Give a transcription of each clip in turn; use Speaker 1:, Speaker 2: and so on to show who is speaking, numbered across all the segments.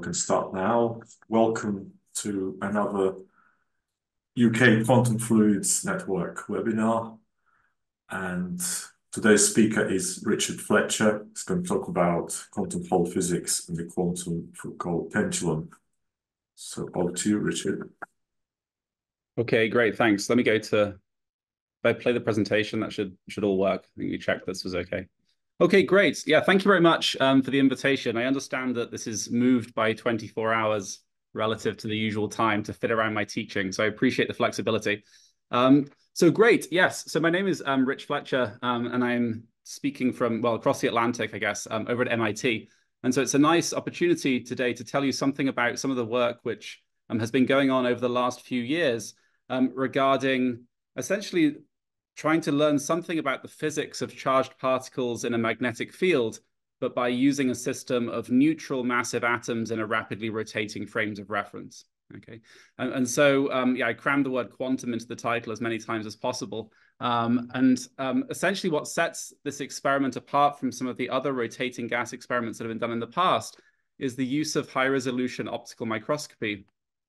Speaker 1: Can start now. Welcome to another UK Quantum Fluids Network webinar. And today's speaker is Richard Fletcher. He's going to talk about quantum Hall physics and the quantum Foucault pendulum. So over to you, Richard.
Speaker 2: Okay, great. Thanks. Let me go to, if I play the presentation, that should should all work. I think we checked this was okay. Okay, great. Yeah, thank you very much um, for the invitation. I understand that this is moved by 24 hours relative to the usual time to fit around my teaching, so I appreciate the flexibility. Um, so great, yes. So my name is um, Rich Fletcher, um, and I'm speaking from, well, across the Atlantic, I guess, um, over at MIT. And so it's a nice opportunity today to tell you something about some of the work which um, has been going on over the last few years regarding essentially trying to learn something about the physics of charged particles in a magnetic field, but by using a system of neutral massive atoms in a rapidly rotating frames of reference. Okay, and, and so um, yeah, I crammed the word quantum into the title as many times as possible. Um, and um, essentially, what sets this experiment apart from some of the other rotating gas experiments that have been done in the past is the use of high resolution optical microscopy,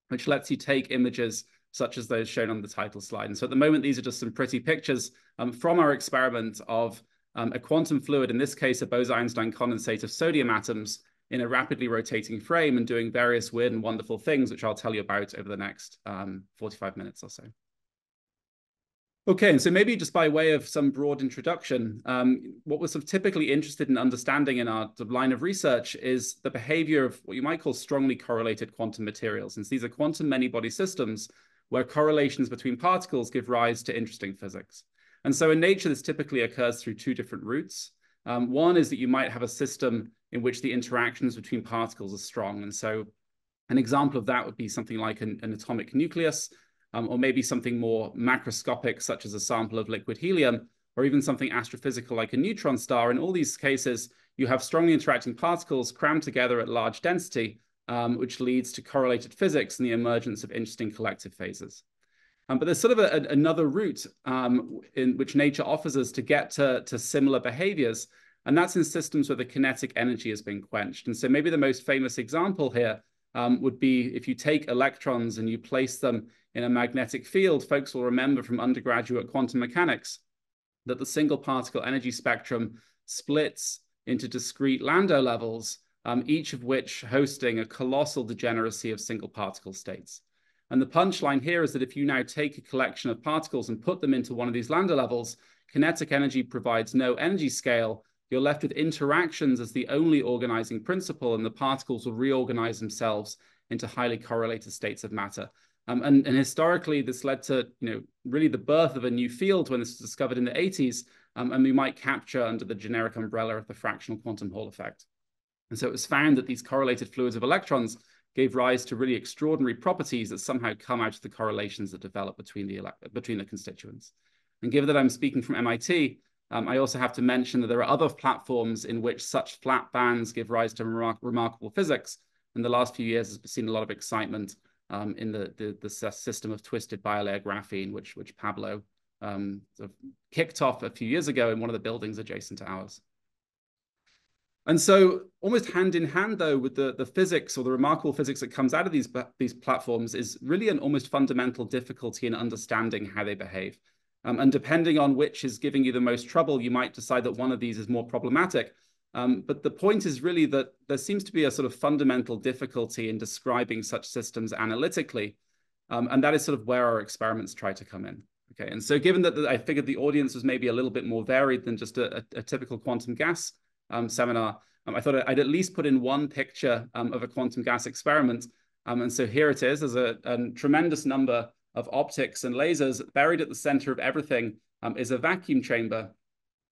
Speaker 2: which lets you take images such as those shown on the title slide. And so at the moment, these are just some pretty pictures um, from our experiment of um, a quantum fluid, in this case, a Bose-Einstein condensate of sodium atoms in a rapidly rotating frame and doing various weird and wonderful things, which I'll tell you about over the next um, 45 minutes or so. Okay, and so maybe just by way of some broad introduction, um, what we're sort of typically interested in understanding in our line of research is the behavior of what you might call strongly correlated quantum materials. Since these are quantum many-body systems, where correlations between particles give rise to interesting physics. And so in nature, this typically occurs through two different routes. Um, one is that you might have a system in which the interactions between particles are strong. And so an example of that would be something like an, an atomic nucleus, um, or maybe something more macroscopic, such as a sample of liquid helium, or even something astrophysical like a neutron star. In all these cases, you have strongly interacting particles crammed together at large density, um, which leads to correlated physics and the emergence of interesting collective phases. Um, but there's sort of a, a, another route um, in which nature offers us to get to, to similar behaviors, and that's in systems where the kinetic energy has been quenched. And so maybe the most famous example here um, would be if you take electrons and you place them in a magnetic field, folks will remember from undergraduate quantum mechanics that the single particle energy spectrum splits into discrete Landau levels um, each of which hosting a colossal degeneracy of single particle states. And the punchline here is that if you now take a collection of particles and put them into one of these Landau levels, kinetic energy provides no energy scale. You're left with interactions as the only organizing principle, and the particles will reorganize themselves into highly correlated states of matter. Um, and, and, historically, this led to you know really the birth of a new field when this was discovered in the 80s, um, and we might capture under the generic umbrella of the fractional quantum Hall effect. And so it was found that these correlated fluids of electrons gave rise to really extraordinary properties that somehow come out of the correlations that develop between the, between the constituents. And given that I'm speaking from MIT, um, I also have to mention that there are other platforms in which such flat bands give rise to remar remarkable physics. In the last few years, has seen a lot of excitement um, in the, the, the, system of twisted bilayer graphene, which, which Pablo um, sort of kicked off a few years ago in one of the buildings adjacent to ours. And so almost hand in hand, though, with the, the physics or the remarkable physics that comes out of these, these platforms is really an almost fundamental difficulty in understanding how they behave. Um, and depending on which is giving you the most trouble, you might decide that one of these is more problematic. Um, but the point is really that there seems to be a sort of fundamental difficulty in describing such systems analytically. Um, and that is sort of where our experiments try to come in. Okay, and so given that I figured the audience was maybe a little bit more varied than just a, a, a typical quantum gas seminar, um, I thought I'd at least put in one picture um, of a quantum gas experiment. Um, and so here it is. There's a, a, tremendous number of optics and lasers. Buried at the center of everything um, is a vacuum chamber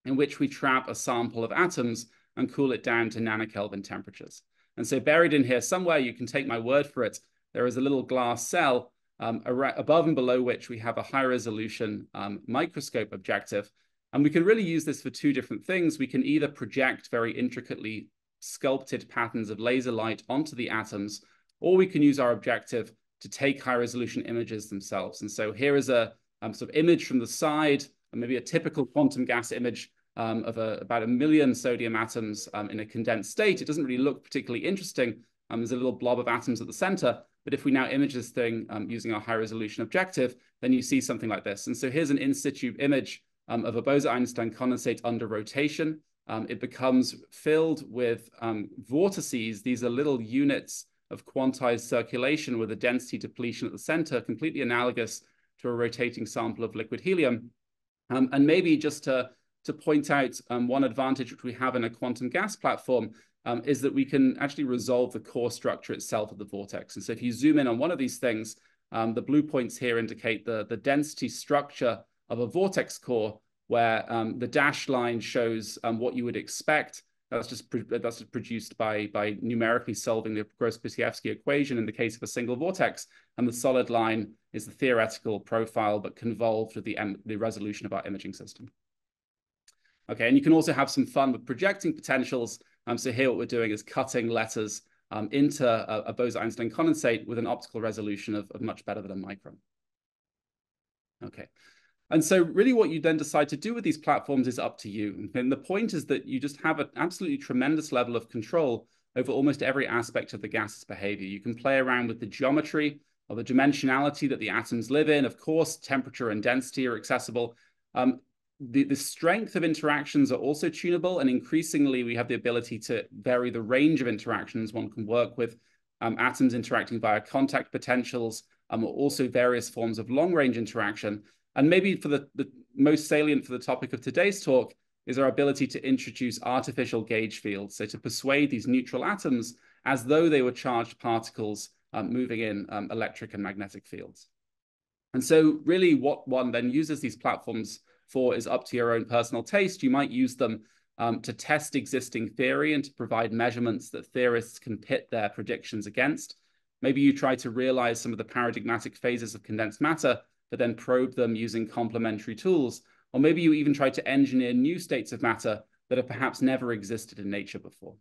Speaker 2: in which we trap a sample of atoms and cool it down to nanokelvin temperatures. And so buried in here somewhere, you can take my word for it, there is a little glass cell um, above and below which we have a high resolution um, microscope objective and we can really use this for two different things. We can either project very intricately sculpted patterns of laser light onto the atoms, or we can use our objective to take high resolution images themselves. And so here is a um, sort of image from the side, maybe a typical quantum gas image um, of a, about a million sodium atoms um, in a condensed state. It doesn't really look particularly interesting, um, there's a little blob of atoms at the center. But if we now image this thing um, using our high resolution objective, then you see something like this. And so here's an in situ image um, of a Bose-Einstein condensate under rotation. Um, it becomes filled with um, vortices. These are little units of quantized circulation with a density depletion at the center, completely analogous to a rotating sample of liquid helium. Um, and maybe just to, to point out um, one advantage which we have in a quantum gas platform um, is that we can actually resolve the core structure itself of the vortex. And so if you zoom in on one of these things, the blue points here indicate the, the density structure of a vortex core, where um, the dashed line shows um, what you would expect. That's just that's just produced by by numerically solving the Gross-Pitaevskii equation in the case of a single vortex, and the solid line is the theoretical profile, but convolved with the the resolution of our imaging system. Okay, and you can also have some fun with projecting potentials. Um, so here what we're doing is cutting letters um, into a, a Bose-Einstein condensate with an optical resolution of, of much better than a micron. Okay. And so really what you then decide to do with these platforms is up to you. And the point is that you just have an absolutely tremendous level of control over almost every aspect of the gas's behavior. You can play around with the geometry or the dimensionality that the atoms live in. Of course, temperature and density are accessible. Um, the, the strength of interactions are also tunable, and increasingly we have the ability to vary the range of interactions one can work with um, atoms interacting via contact potentials, um, also various forms of long-range interaction. And maybe for the, the most salient for the topic of today's talk is our ability to introduce artificial gauge fields, so to persuade these neutral atoms as though they were charged particles um, moving in um, electric and magnetic fields. And so really what one then uses these platforms for is up to your own personal taste. You might use them um, to test existing theory and to provide measurements that theorists can pit their predictions against. Maybe you try to realize some of the paradigmatic phases of condensed matter, but then probe them using complementary tools. Or maybe you even try to engineer new states of matter that have perhaps never existed in nature before.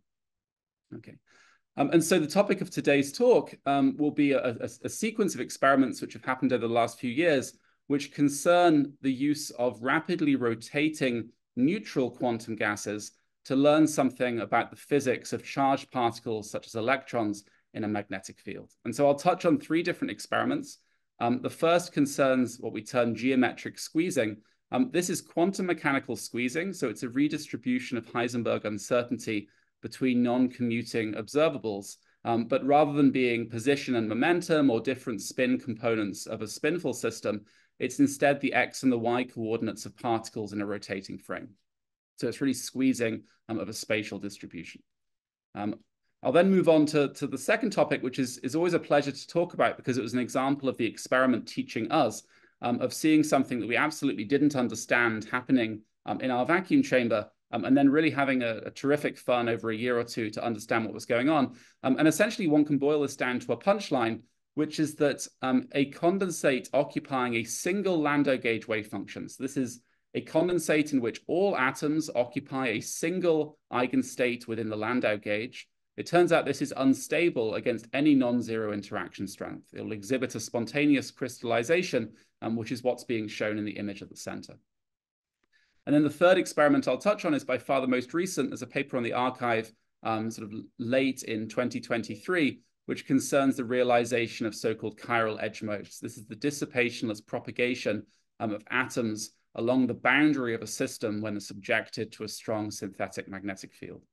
Speaker 2: Okay. Um, and so the topic of today's talk um, will be a, a, a, sequence of experiments which have happened over the last few years which concern the use of rapidly rotating neutral quantum gases to learn something about the physics of charged particles such as electrons in a magnetic field. And so I'll touch on three different experiments. Um, the first concerns what we term geometric squeezing. Um, this is quantum mechanical squeezing, so it's a redistribution of Heisenberg uncertainty between non-commuting observables. Um, but rather than being position and momentum or different spin components of a spinful system, it's instead the x and the y coordinates of particles in a rotating frame. So it's really squeezing um, of a spatial distribution. Um, I'll then move on to, to the second topic, which is, is always a pleasure to talk about because it was an example of the experiment teaching us um, of seeing something that we absolutely didn't understand happening um, in our vacuum chamber um, and then really having a, a, terrific fun over a year or two to understand what was going on. Um, and essentially one can boil this down to a punchline, which is that um, a condensate occupying a single Landau gauge wave function. So this is a condensate in which all atoms occupy a single eigenstate within the Landau gauge. It turns out this is unstable against any non-zero interaction strength. It'll exhibit a spontaneous crystallization, um, which is what's being shown in the image at the center. And then the third experiment I'll touch on is by far the most recent. There's a paper on the arXiv um, sort of late in 2023, which concerns the realization of so-called chiral edge modes. This is the dissipationless propagation um, of atoms along the boundary of a system when subjected to a strong synthetic magnetic field.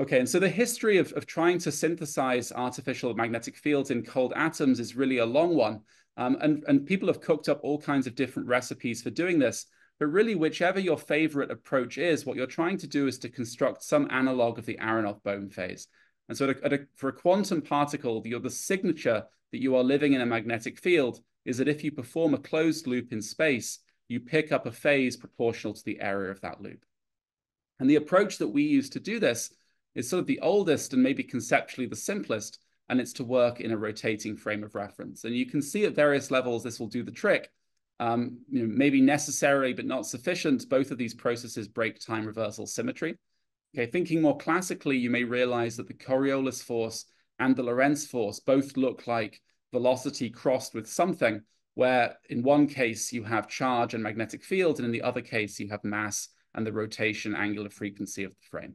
Speaker 2: Okay, and so the history of, of trying to synthesize artificial magnetic fields in cold atoms is really a long one. Um, and, and people have cooked up all kinds of different recipes for doing this. But really, whichever your favorite approach is, what you're trying to do is to construct some analog of the Aharonov-Bohm phase. And so at a, at a, for a quantum particle, the, the signature that you are living in a magnetic field is that if you perform a closed loop in space, you pick up a phase proportional to the area of that loop. And the approach that we use to do this is sort of the oldest and maybe conceptually the simplest, and it's to work in a rotating frame of reference. And you can see at various levels this will do the trick. Um, you know, maybe necessary but not sufficient. Both of these processes break time reversal symmetry. Okay, thinking more classically, you may realize that the Coriolis force and the Lorentz force both look like velocity crossed with something, where in one case you have charge and magnetic field, and in the other case you have mass and the rotation angular frequency of the frame.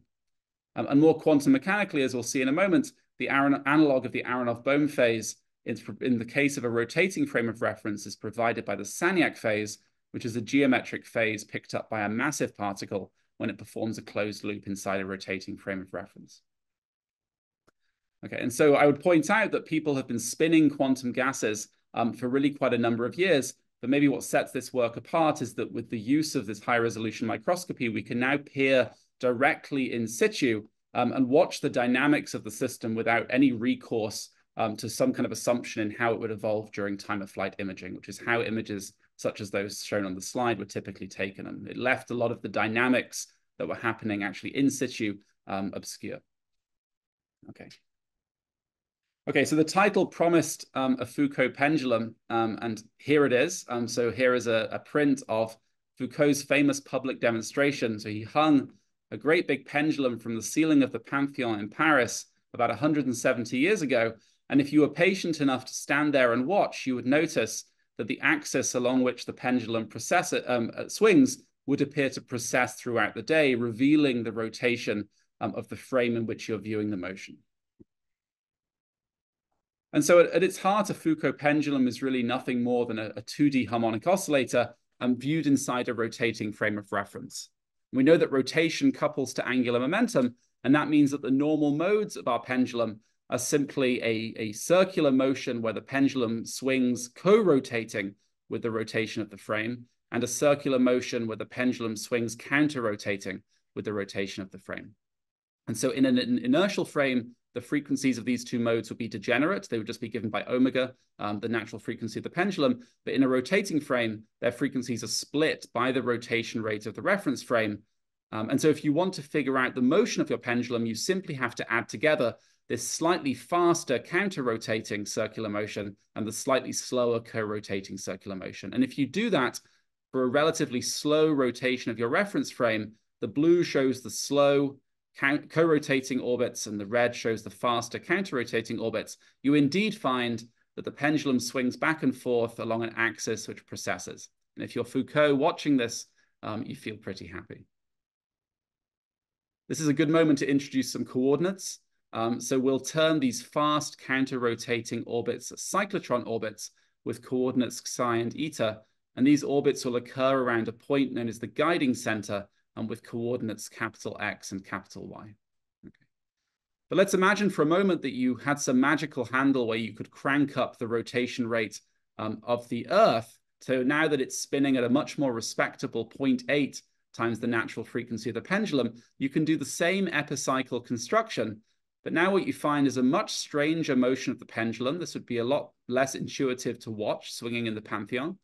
Speaker 2: Um, and more quantum mechanically, as we'll see in a moment, the analog of the Aharonov-Bohm phase in the case of a rotating frame of reference is provided by the Sagnac phase, which is a geometric phase picked up by a massive particle when it performs a closed loop inside a rotating frame of reference. Okay, and so I would point out that people have been spinning quantum gases um, for really quite a number of years, but maybe what sets this work apart is that with the use of this high resolution microscopy, we can now peer directly in situ um, and watch the dynamics of the system without any recourse um, to some kind of assumption in how it would evolve during time of flight imaging, which is how images such as those shown on the slide were typically taken. And it left a lot of the dynamics that were happening actually in situ um, obscure. Okay. Okay, so the title promised um, a Foucault pendulum, um, and here it is. Um, so here is a, a, print of Foucault's famous public demonstration. So he hung a great big pendulum from the ceiling of the Pantheon in Paris about 170 years ago. And if you were patient enough to stand there and watch, you would notice that the axis along which the pendulum precess, um, uh, swings would appear to precess throughout the day, revealing the rotation um, of the frame in which you're viewing the motion. And so at, at, its heart, a Foucault pendulum is really nothing more than a, a 2D harmonic oscillator um, viewed inside a rotating frame of reference. We know that rotation couples to angular momentum, and that means that the normal modes of our pendulum are simply a, a circular motion where the pendulum swings co-rotating with the rotation of the frame, and a circular motion where the pendulum swings counter-rotating with the rotation of the frame. And so in an, an inertial frame, the frequencies of these two modes would be degenerate. They would just be given by omega, um, the natural frequency of the pendulum. But in a rotating frame, their frequencies are split by the rotation rate of the reference frame. Um, and so if you want to figure out the motion of your pendulum, you simply have to add together this slightly faster counter-rotating circular motion and the slightly slower co-rotating circular motion. And if you do that for a relatively slow rotation of your reference frame, the blue shows the slow co-rotating orbits and the red shows the faster counter-rotating orbits, you indeed find that the pendulum swings back and forth along an axis which precesses. And if you're Foucault watching this, um, you feel pretty happy. This is a good moment to introduce some coordinates. Um, so we'll term these fast counter-rotating orbits cyclotron orbits with coordinates psi and eta. And these orbits will occur around a point known as the guiding center, and with coordinates capital X and capital Y. Okay. But let's imagine for a moment that you had some magical handle where you could crank up the rotation rate um, of the Earth. So now that it's spinning at a much more respectable 0.8 times the natural frequency of the pendulum, you can do the same epicycle construction. But now what you find is a much stranger motion of the pendulum. This would be a lot less intuitive to watch swinging in the Pantheon.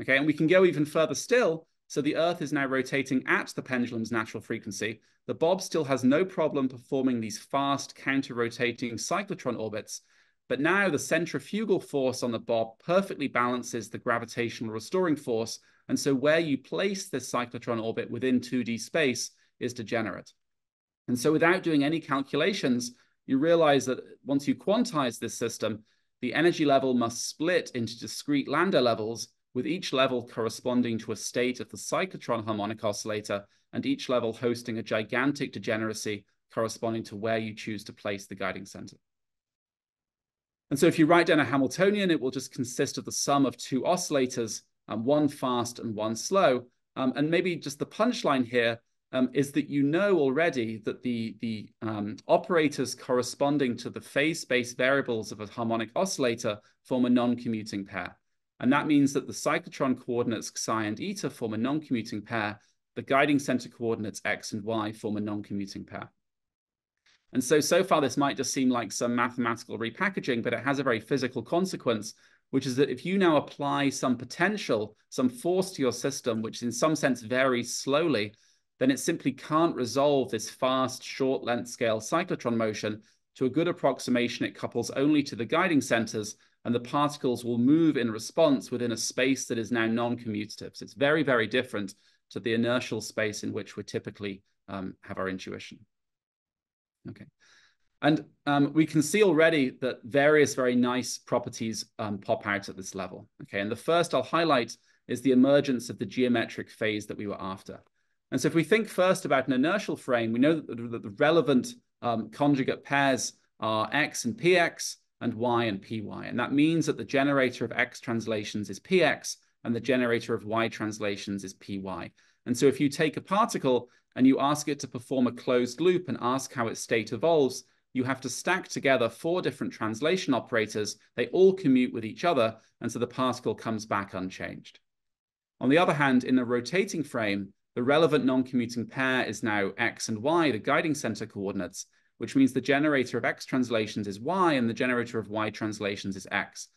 Speaker 2: Okay, and we can go even further still so the Earth is now rotating at the pendulum's natural frequency. The Bob still has no problem performing these fast counter-rotating cyclotron orbits, but now the centrifugal force on the Bob perfectly balances the gravitational restoring force, and so where you place this cyclotron orbit within 2D space is degenerate. And so without doing any calculations, you realize that once you quantize this system, the energy level must split into discrete Landau levels with each level corresponding to a state of the cyclotron harmonic oscillator and each level hosting a gigantic degeneracy corresponding to where you choose to place the guiding center. And so if you write down a Hamiltonian, it will just consist of the sum of two oscillators, um, one fast and one slow. Um, and maybe just the punchline here um, is that you know already that the, the um, operators corresponding to the phase space variables of a harmonic oscillator form a non-commuting pair. And that means that the cyclotron coordinates psi and eta form a non-commuting pair. The guiding center coordinates x and y form a non-commuting pair. And so, so far, this might just seem like some mathematical repackaging, but it has a very physical consequence, which is that if you now apply some potential, some force to your system, which in some sense varies slowly, then it simply can't resolve this fast, short length scale cyclotron motion to a good approximation. It couples only to the guiding centers, and the particles will move in response within a space that is now non-commutative. So it's very, very different to the inertial space in which we typically um, have our intuition. Okay. And um, we can see already that various very nice properties um, pop out at this level. Okay, and the first I'll highlight is the emergence of the geometric phase that we were after. And so if we think first about an inertial frame, we know that the, relevant um, conjugate pairs are x and px and y and py. And that means that the generator of x translations is px and the generator of y translations is py. And so if you take a particle and you ask it to perform a closed loop and ask how its state evolves, you have to stack together four different translation operators. They all commute with each other, and so the particle comes back unchanged. On the other hand, in a rotating frame, the relevant non-commuting pair is now x and y, the guiding center coordinates, which means the generator of x translations is y and the generator of y translations is x.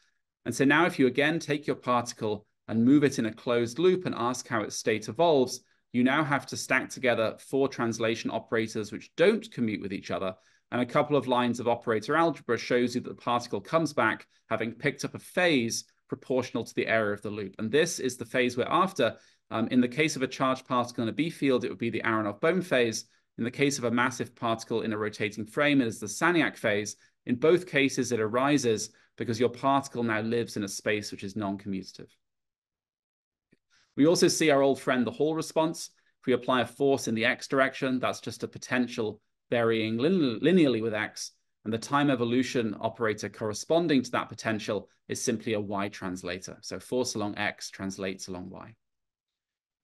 Speaker 2: And so now if you again take your particle and move it in a closed loop and ask how its state evolves, you now have to stack together four translation operators which don't commute with each other. And a couple of lines of operator algebra shows you that the particle comes back having picked up a phase proportional to the area of the loop. And this is the phase we're after. Um, in the case of a charged particle in a B field, it would be the Aharonov-Bohm phase. In the case of a massive particle in a rotating frame, it is the Sagnac phase. In both cases, it arises because your particle now lives in a space which is non-commutative. We also see our old friend, the Hall response. If we apply a force in the x direction, that's just a potential varying linearly with x. And the time evolution operator corresponding to that potential is simply a y translator. So force along x translates along y.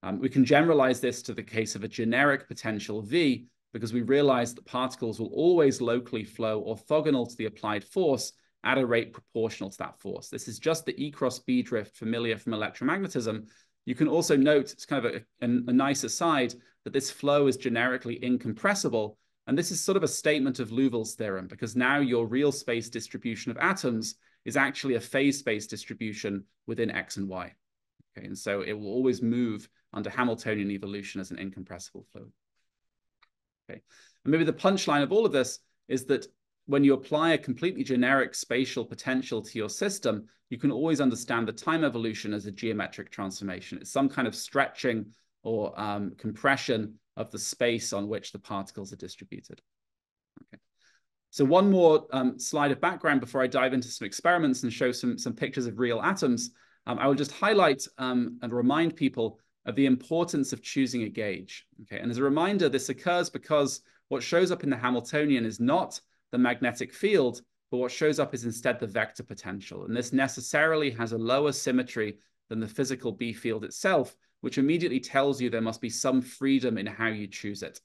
Speaker 2: Um, we can generalize this to the case of a generic potential v because we realize that particles will always locally flow orthogonal to the applied force at a rate proportional to that force. This is just the E cross B drift familiar from electromagnetism. You can also note, it's kind of a, a, a nice aside, that this flow is generically incompressible and this is sort of a statement of Liouville's theorem, because now your real space distribution of atoms is actually a phase space distribution within X and Y. Okay, and so it will always move under Hamiltonian evolution as an incompressible fluid. Okay, and maybe the punchline of all of this is that when you apply a completely generic spatial potential to your system, you can always understand the time evolution as a geometric transformation. It's some kind of stretching or um, compression of the space on which the particles are distributed. Okay. So one more um, slide of background before I dive into some experiments and show some, some pictures of real atoms. Um, I will just highlight um, and remind people of the importance of choosing a gauge. Okay, and as a reminder, this occurs because what shows up in the Hamiltonian is not the magnetic field, but what shows up is instead the vector potential. And this necessarily has a lower symmetry than the physical B field itself, which immediately tells you there must be some freedom in how you choose it.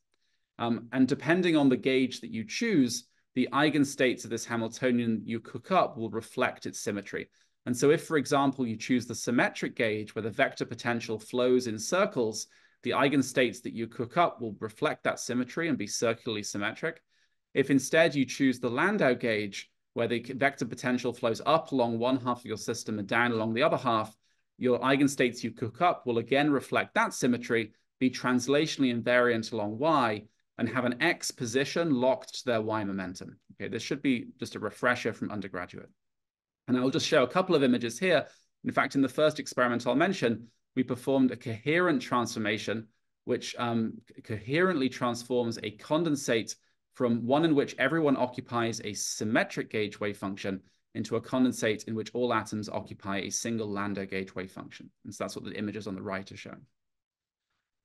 Speaker 2: Um, and depending on the gauge that you choose, the eigenstates of this Hamiltonian you cook up will reflect its symmetry. And so if, for example, you choose the symmetric gauge where the vector potential flows in circles, the eigenstates that you cook up will reflect that symmetry and be circularly symmetric. If instead you choose the Landau gauge, where the vector potential flows up along one half of your system and down along the other half, your eigenstates you cook up will again reflect that symmetry, be translationally invariant along y, and have an x position locked to their y momentum. Okay, this should be just a refresher from undergraduate. And I'll just show a couple of images here. In fact, in the first experiment I'll mention, we performed a coherent transformation, which um, coherently transforms a condensate from one in which everyone occupies a symmetric gauge wave function into a condensate in which all atoms occupy a single Landau gauge wave function. And so that's what the images on the right are showing.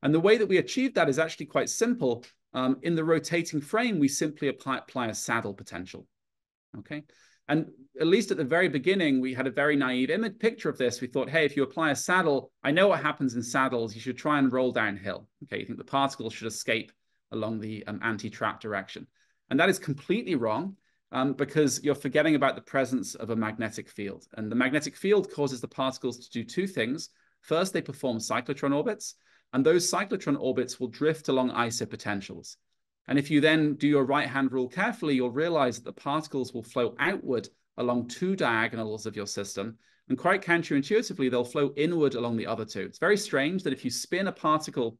Speaker 2: And the way that we achieve that is actually quite simple. Um, in the rotating frame, we simply apply, apply a saddle potential. Okay. And at least at the very beginning, we had a very naive image picture of this. We thought, hey, if you apply a saddle, I know what happens in saddles. You should try and roll downhill. Okay, you think the particles should escape along the um, anti-trap direction. And that is completely wrong um, because you're forgetting about the presence of a magnetic field. And the magnetic field causes the particles to do two things. First, they perform cyclotron orbits, and those cyclotron orbits will drift along isopotentials. And if you then do your right-hand rule carefully, you'll realize that the particles will flow outward along two diagonals of your system. And quite counterintuitively, they'll flow inward along the other two. It's very strange that if you spin a particle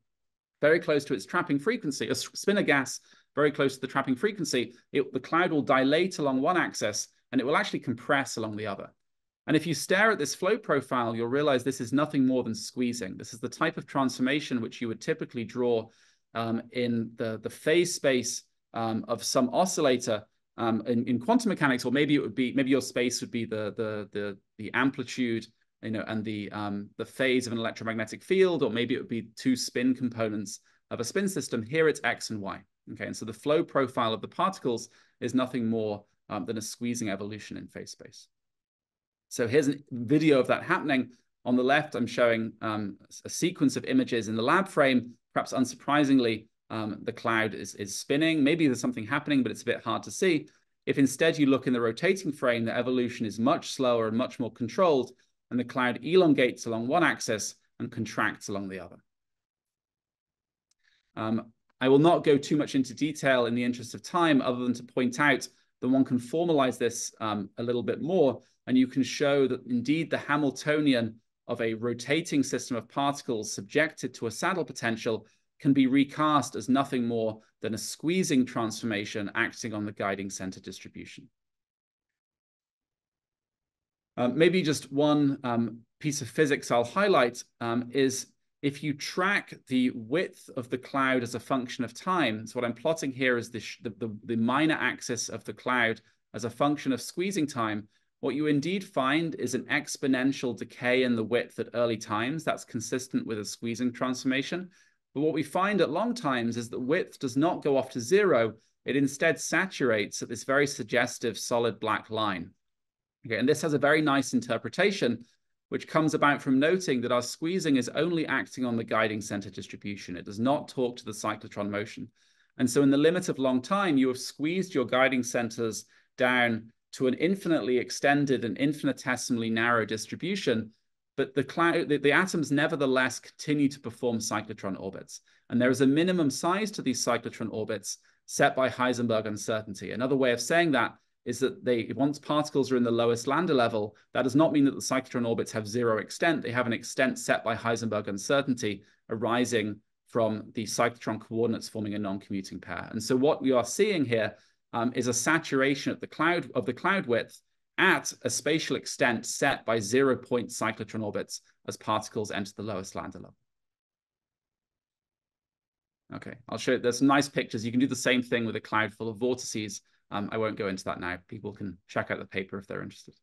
Speaker 2: very close to its trapping frequency, a spin a gas very close to the trapping frequency, it, the cloud will dilate along one axis and it will actually compress along the other. And if you stare at this flow profile, you'll realize this is nothing more than squeezing. This is the type of transformation which you would typically draw um, in the, the phase space um, of some oscillator um, in, in, quantum mechanics, or maybe it would be, maybe your space would be the, the, the, the amplitude, you know, and the, um, the phase of an electromagnetic field, or maybe it would be two spin components of a spin system. Here it's X and Y. Okay, and so the flow profile of the particles is nothing more um, than a squeezing evolution in phase space. So here's a video of that happening. On the left, I'm showing um, a sequence of images in the lab frame. Perhaps unsurprisingly, um, the cloud is, is spinning. Maybe there's something happening, but it's a bit hard to see. If instead you look in the rotating frame, the evolution is much slower and much more controlled, and the cloud elongates along one axis and contracts along the other. Um, I will not go too much into detail in the interest of time, other than to point out that one can formalize this um, a little bit more, and you can show that indeed the Hamiltonian of a rotating system of particles subjected to a saddle potential can be recast as nothing more than a squeezing transformation acting on the guiding center distribution. Um, maybe just one um, piece of physics I'll highlight um, is if you track the width of the cloud as a function of time, so what I'm plotting here is the, the, the minor axis of the cloud as a function of squeezing time, what you indeed find is an exponential decay in the width at early times. That's consistent with a squeezing transformation. But what we find at long times is that width does not go off to zero. It instead saturates at this very suggestive solid black line. Okay, and this has a very nice interpretation which comes about from noting that our squeezing is only acting on the guiding center distribution. It does not talk to the cyclotron motion. And so in the limit of long time, you have squeezed your guiding centers down to an infinitely extended and infinitesimally narrow distribution, but the, cloud, the, the, atoms nevertheless continue to perform cyclotron orbits. And there is a minimum size to these cyclotron orbits set by Heisenberg uncertainty. Another way of saying that is that they once particles are in the lowest Landau level, that does not mean that the cyclotron orbits have zero extent. They have an extent set by Heisenberg uncertainty arising from the cyclotron coordinates forming a non-commuting pair. And so what we are seeing here um, is a saturation of the cloud of the cloud width at a spatial extent set by zero point cyclotron orbits as particles enter the lowest Landau level. Okay, I'll show you. There's some nice pictures. You can do the same thing with a cloud full of vortices um, I won't go into that now. People can check out the paper if they're interested.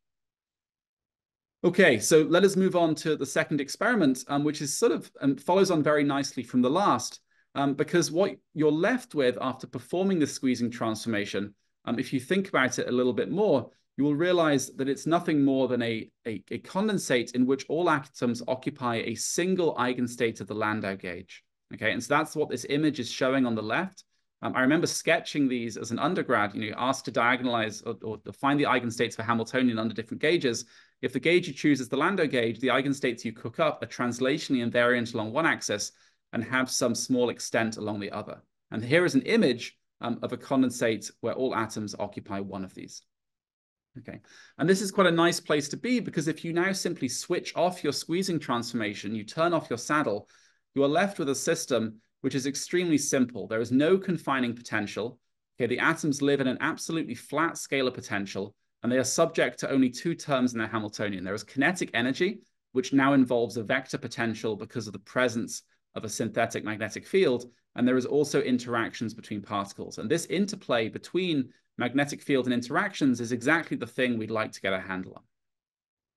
Speaker 2: Okay, so let us move on to the second experiment, um, which is sort of um, follows on very nicely from the last, um, because what you're left with after performing the squeezing transformation, um, if you think about it a little bit more, you will realize that it's nothing more than a, a, a condensate in which all atoms occupy a single eigenstate of the Landau gauge. Okay, and so that's what this image is showing on the left. Um, I remember sketching these as an undergrad, you know, asked to diagonalize or, or find the eigenstates for Hamiltonian under different gauges. If the gauge you choose is the Landau gauge, the eigenstates you cook up are translationally invariant along one axis and have some small extent along the other. And here is an image um, of a condensate where all atoms occupy one of these. Okay, and this is quite a nice place to be because if you now simply switch off your squeezing transformation, you turn off your saddle, you are left with a system which is extremely simple. There is no confining potential. Okay, the atoms live in an absolutely flat scalar potential, and they are subject to only two terms in their Hamiltonian. There is kinetic energy, which now involves a vector potential because of the presence of a synthetic magnetic field, and there is also interactions between particles. And this interplay between magnetic field and interactions is exactly the thing we'd like to get a handle on.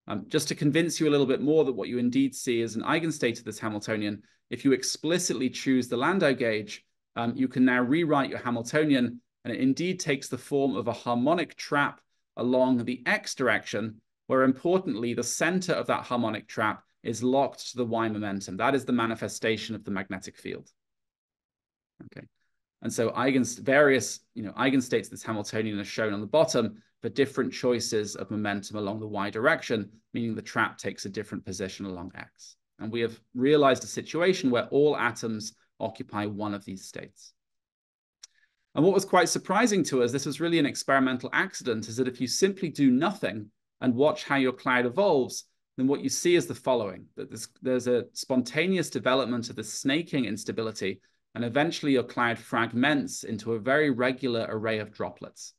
Speaker 2: Um, just to convince you a little bit more that what you indeed see is an eigenstate of this Hamiltonian, if you explicitly choose the Landau gauge, um, you can now rewrite your Hamiltonian, and it indeed takes the form of a harmonic trap along the x direction, where importantly, the center of that harmonic trap is locked to the y momentum. That is the manifestation of the magnetic field. Okay. And so eigens, various you know, eigenstates of this Hamiltonian are shown on the bottom for different choices of momentum along the y direction, meaning the trap takes a different position along x. And we have realized a situation where all atoms occupy one of these states. And what was quite surprising to us, this was really an experimental accident, is that if you simply do nothing and watch how your cloud evolves, then what you see is the following, that there's, there's a spontaneous development of the snaking instability and eventually your cloud fragments into a very regular array of droplets.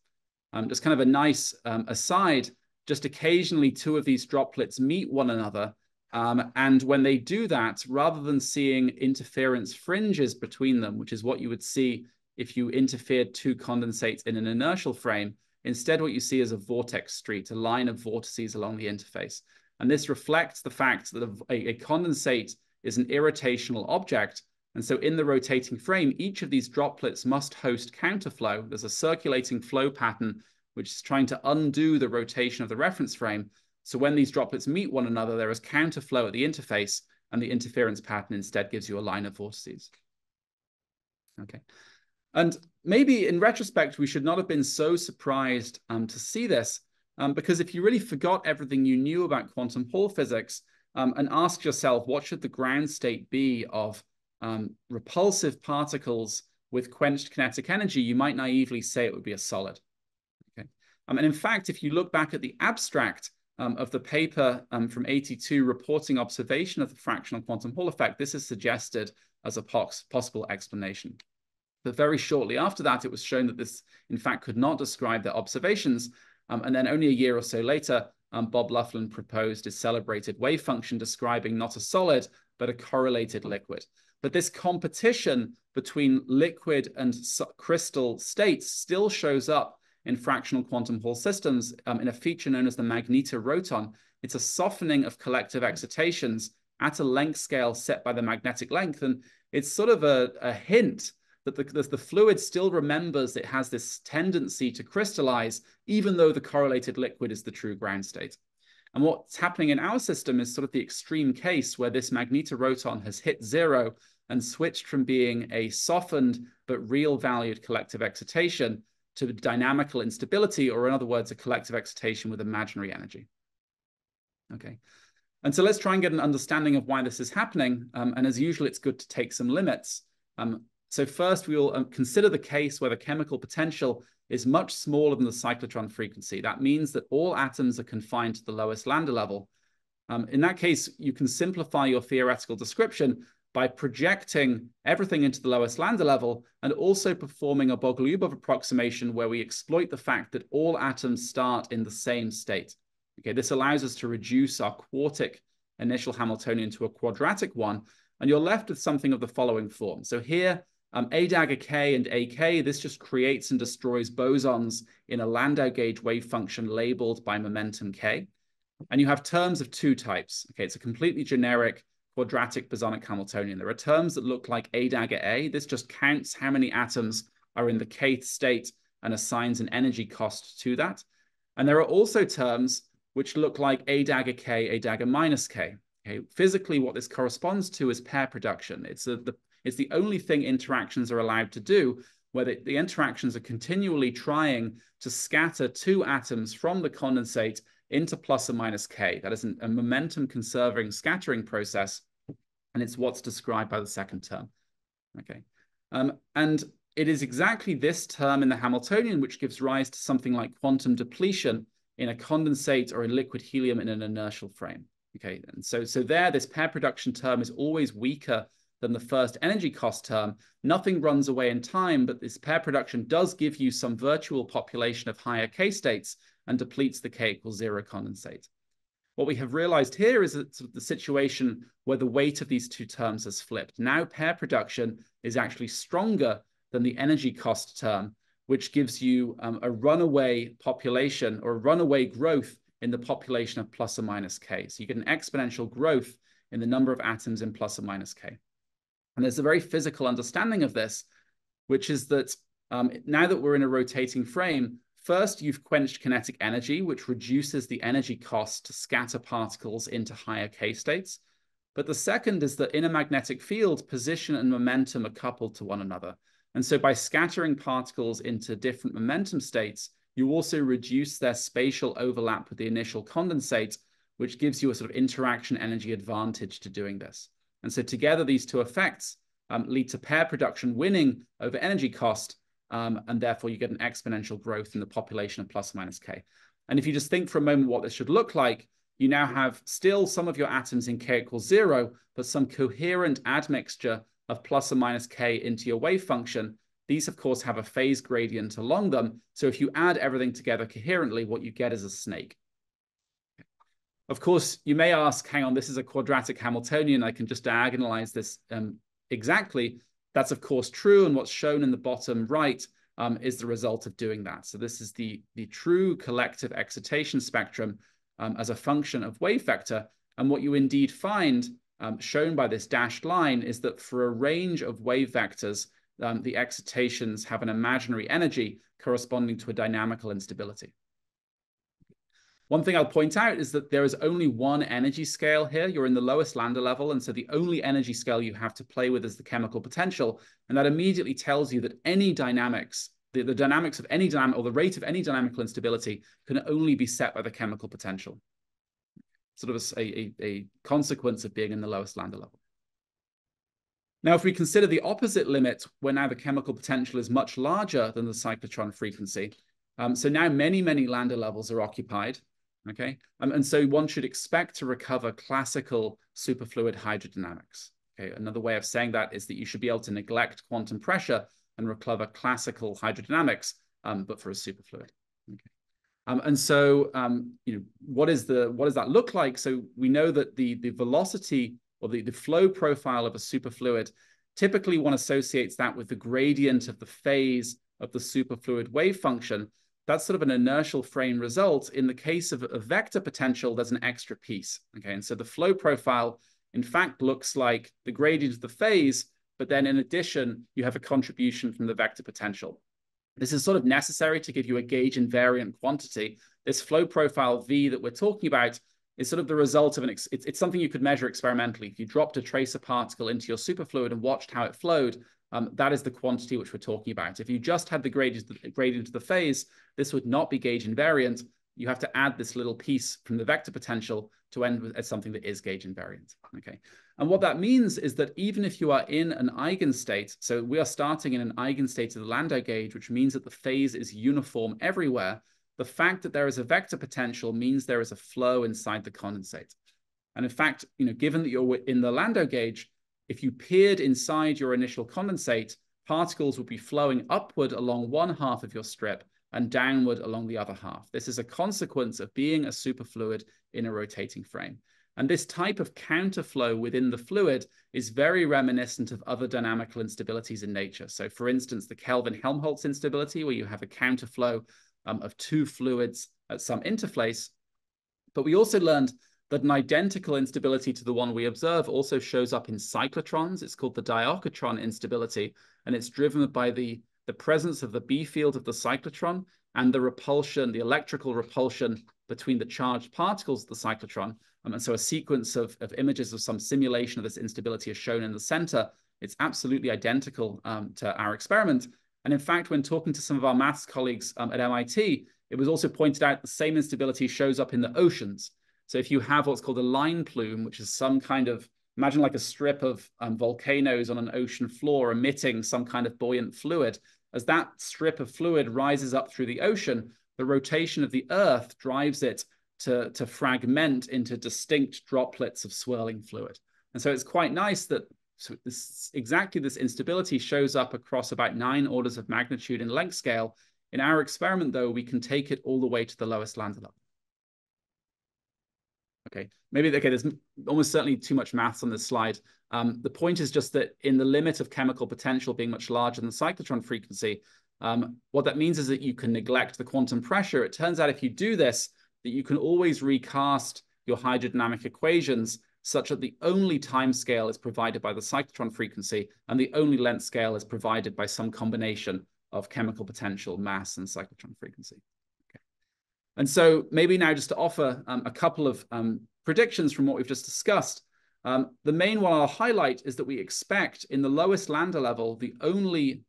Speaker 2: Um, just kind of a nice um, aside, just occasionally two of these droplets meet one another. Um, and when they do that, rather than seeing interference fringes between them, which is what you would see if you interfered two condensates in an inertial frame, instead what you see is a vortex street, a line of vortices along the interface. And this reflects the fact that a, a condensate is an irrotational object And so in the rotating frame, each of these droplets must host counterflow. There's a circulating flow pattern which is trying to undo the rotation of the reference frame. So when these droplets meet one another, there is counterflow at the interface, and the interference pattern instead gives you a line of vortices. Okay. And maybe in retrospect, we should not have been so surprised um, to see this, um, because if you really forgot everything you knew about quantum Hall physics um, and asked yourself, what should the ground state be of um, repulsive particles with quenched kinetic energy, you might naively say it would be a solid. Okay. Um, and in fact, if you look back at the abstract um, of the paper from 82 reporting observation of the fractional quantum Hall effect, this is suggested as a possible explanation. But very shortly after that, it was shown that this, in fact, could not describe their observations. Um, and then only a year or so later, um, Bob Laughlin proposed his celebrated wave function describing not a solid, but a correlated liquid. But this competition between liquid and crystal states still shows up in fractional quantum Hall systems um, in a feature known as the magnetoroton. It's a softening of collective excitations at a length scale set by the magnetic length. And it's sort of a, a hint that the, the, the, fluid still remembers it has this tendency to crystallize, even though the correlated liquid is the true ground state. And what's happening in our system is sort of the extreme case where this magnetoroton has hit zero and switched from being a softened but real valued collective excitation to dynamical instability, or in other words, a collective excitation with imaginary energy. Okay. And so let's try and get an understanding of why this is happening. Um, and as usual, it's good to take some limits. Um, so first, we will um, consider the case where the chemical potential is much smaller than the cyclotron frequency. That means that all atoms are confined to the lowest Landau level. Um, in that case, you can simplify your theoretical description by projecting everything into the lowest Landau level and also performing a Bogoliubov approximation where we exploit the fact that all atoms start in the same state. Okay, this allows us to reduce our quartic initial Hamiltonian to a quadratic one, and you're left with something of the following form. So here, um, A dagger K and AK, this just creates and destroys bosons in a Landau gauge wave function labeled by momentum K. And you have terms of two types. Okay, it's a completely generic quadratic bosonic Hamiltonian. There are terms that look like A dagger A. This just counts how many atoms are in the kth state and assigns an energy cost to that. And there are also terms which look like A dagger K, A dagger minus K. Okay, physically, what this corresponds to is pair production. It's a, the it's the only thing interactions are allowed to do, where the, the interactions are continually trying to scatter two atoms from the condensate into plus or minus K. That is an, a momentum conserving scattering process. And it's what's described by the second term. Okay. Um, and it is exactly this term in the Hamiltonian which gives rise to something like quantum depletion in a condensate or in liquid helium in an inertial frame. Okay, and so so there, this pair production term is always weaker than the first energy cost term. Nothing runs away in time, but this pair production does give you some virtual population of higher K states and depletes the K equals zero condensate. What we have realized here is that the situation where the weight of these two terms has flipped. Now pair production is actually stronger than the energy cost term, which gives you um, a runaway population or a runaway growth in the population of plus or minus K. So you get an exponential growth in the number of atoms in plus or minus K. And there's a very physical understanding of this, which is that um, now that we're in a rotating frame, first you've quenched kinetic energy, which reduces the energy cost to scatter particles into higher K states. But the second is that in a magnetic field, position and momentum are coupled to one another. And so by scattering particles into different momentum states, you also reduce their spatial overlap with the initial condensate, which gives you a sort of interaction energy advantage to doing this. And so together, these two effects um, lead to pair production winning over energy cost, um, and therefore you get an exponential growth in the population of plus minus k. And if you just think for a moment what this should look like, you now have still some of your atoms in k equals zero, but some coherent admixture of plus or minus k into your wave function. These, of course, have a phase gradient along them. So if you add everything together coherently, what you get is a snake. Of course, you may ask, hang on, this is a quadratic Hamiltonian. I can just diagonalize this um, exactly. That's, of course, true. And what's shown in the bottom right um, is the result of doing that. So this is the, the true collective excitation spectrum um, as a function of wave vector. And what you indeed find um, shown by this dashed line is that for a range of wave vectors, um, the excitations have an imaginary energy corresponding to a dynamical instability. One thing I'll point out is that there is only one energy scale here. You're in the lowest Landau level, and so the only energy scale you have to play with is the chemical potential. And that immediately tells you that any dynamics, the, the dynamics of any dynamic or the rate of any dynamical instability can only be set by the chemical potential. Sort of a, a, a consequence of being in the lowest Landau level. Now, if we consider the opposite limit, where now the chemical potential is much larger than the cyclotron frequency, um, so now many, many Landau levels are occupied, okay? Um, and so one should expect to recover classical superfluid hydrodynamics. Okay, another way of saying that is that you should be able to neglect quantum pressure and recover classical hydrodynamics, um, but for a superfluid. Okay. Um, and so, um, you know, what is the what does that look like? So we know that the the velocity or the, the flow profile of a superfluid, typically one associates that with the gradient of the phase of the superfluid wave function. That's sort of an inertial frame result. In the case of a vector potential, there's an extra piece. Okay, and so the flow profile, in fact, looks like the gradient of the phase, but then in addition, you have a contribution from the vector potential. This is sort of necessary to give you a gauge invariant quantity. This flow profile V that we're talking about is sort of the result of an, it's, it's something you could measure experimentally. If you dropped a tracer particle into your superfluid and watched how it flowed, um, that is the quantity which we're talking about. If you just had the gradient, gradient of the phase, this would not be gauge invariant. You have to add this little piece from the vector potential to end with as something that is gauge invariant. Okay, and what that means is that even if you are in an eigenstate, so we are starting in an eigenstate of the Landau gauge, which means that the phase is uniform everywhere, the fact that there is a vector potential means there is a flow inside the condensate. And in fact, you know, given that you're in the Landau gauge, if you peered inside your initial condensate, particles would be flowing upward along one half of your strip and downward along the other half. This is a consequence of being a superfluid in a rotating frame. And this type of counterflow within the fluid is very reminiscent of other dynamical instabilities in nature. So for instance, the Kelvin-Helmholtz instability, where you have a counterflow um, of two fluids at some interface. But we also learned that an identical instability to the one we observe also shows up in cyclotrons. It's called the diocotron instability, and it's driven by the, the presence of the B field of the cyclotron and the repulsion, the electrical repulsion between the charged particles of the cyclotron. Um, and so a sequence of, of images of some simulation of this instability is shown in the center. It's absolutely identical um, to our experiment. And in fact, when talking to some of our maths colleagues um, at MIT, it was also pointed out the same instability shows up in the oceans. So if you have what's called a line plume, which is some kind of, imagine like a strip of um, volcanoes on an ocean floor emitting some kind of buoyant fluid, as that strip of fluid rises up through the ocean, the rotation of the Earth drives it to, to fragment into distinct droplets of swirling fluid. And so it's quite nice that so this exactly this instability shows up across about nine orders of magnitude in length scale. In our experiment, though, we can take it all the way to the lowest Landau level. Okay, maybe okay. There's almost certainly too much maths on this slide. Um, the point is just that in the limit of chemical potential being much larger than the cyclotron frequency, um, what that means is that you can neglect the quantum pressure. It turns out if you do this, that you can always recast your hydrodynamic equations such that the only time scale is provided by the cyclotron frequency and the only length scale is provided by some combination of chemical potential, mass, and cyclotron frequency. And so maybe now just to offer um, a couple of um, predictions from what we've just discussed. Um, the main one I'll highlight is that we expect in the lowest Landau level, the only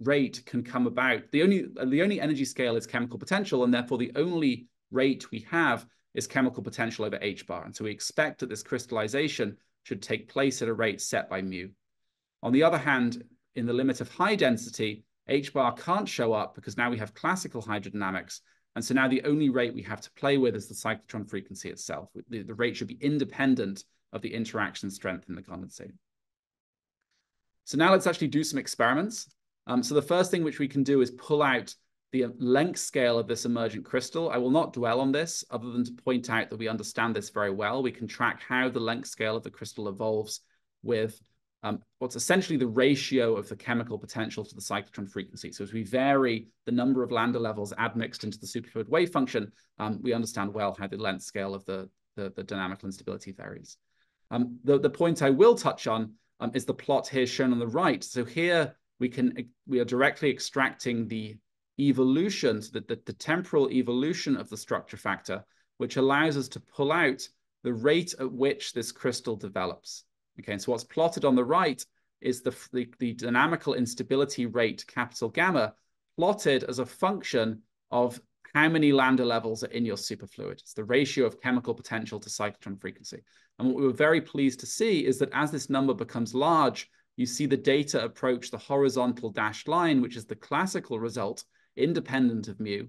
Speaker 2: rate can come about. The only, the only energy scale is chemical potential, and therefore the only rate we have is chemical potential over h bar. And so we expect that this crystallization should take place at a rate set by mu. On the other hand, in the limit of high density, h bar can't show up because now we have classical hydrodynamics. And so now the only rate we have to play with is the cyclotron frequency itself. The, the rate should be independent of the interaction strength in the condensate. So now let's actually do some experiments. Um, so the first thing which we can do is pull out the length scale of this emergent crystal. I will not dwell on this other than to point out that we understand this very well. We can track how the length scale of the crystal evolves with um, what's essentially the ratio of the chemical potential to the cyclotron frequency. So as we vary the number of Landau levels admixed into the superfluid wave function, um, we understand well how the length scale of the, the, the dynamical instability varies. Um, the, the point I will touch on um, is the plot here shown on the right. So here we can we are directly extracting the evolution, so the, the, the temporal evolution of the structure factor, which allows us to pull out the rate at which this crystal develops. Okay, and so what's plotted on the right is the, the, the dynamical instability rate, capital gamma, plotted as a function of how many Landau levels are in your superfluid. It's the ratio of chemical potential to cyclotron frequency. And what we were very pleased to see is that as this number becomes large, you see the data approach the horizontal dashed line, which is the classical result, independent of mu.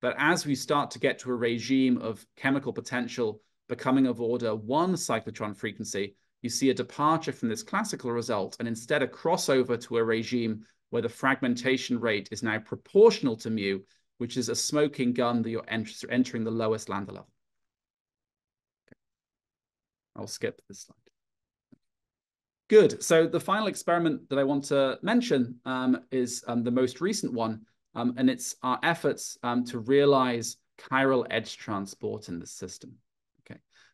Speaker 2: But as we start to get to a regime of chemical potential becoming of order one cyclotron frequency, you see a departure from this classical result and instead a crossover to a regime where the fragmentation rate is now proportional to mu, which is a smoking gun that you're entering the lowest Landau level. Okay. I'll skip this slide. Good. So the final experiment that I want to mention um, is um, the most recent one, um, and it's our efforts um, to realize chiral edge transport in the system.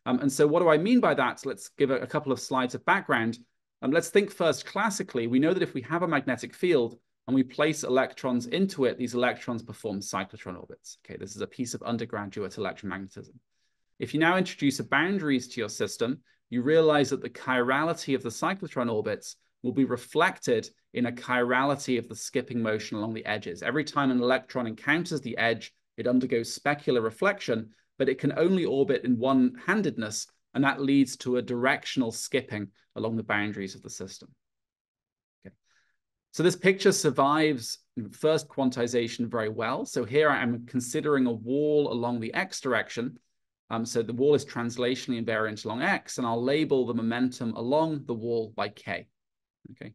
Speaker 2: Um, and so what do I mean by that? let's give a, a, couple of slides of background. Um, let's think first classically. We know that if we have a magnetic field and we place electrons into it, these electrons perform cyclotron orbits. Okay, this is a piece of undergraduate electromagnetism. If you now introduce boundaries to your system, you realize that the chirality of the cyclotron orbits will be reflected in a chirality of the skipping motion along the edges. Every time an electron encounters the edge, it undergoes specular reflection, but it can only orbit in one-handedness, and that leads to a directional skipping along the boundaries of the system. Okay. So this picture survives first quantization very well. So here I am considering a wall along the x direction, um, so the wall is translationally invariant along x, and I'll label the momentum along the wall by k. Okay,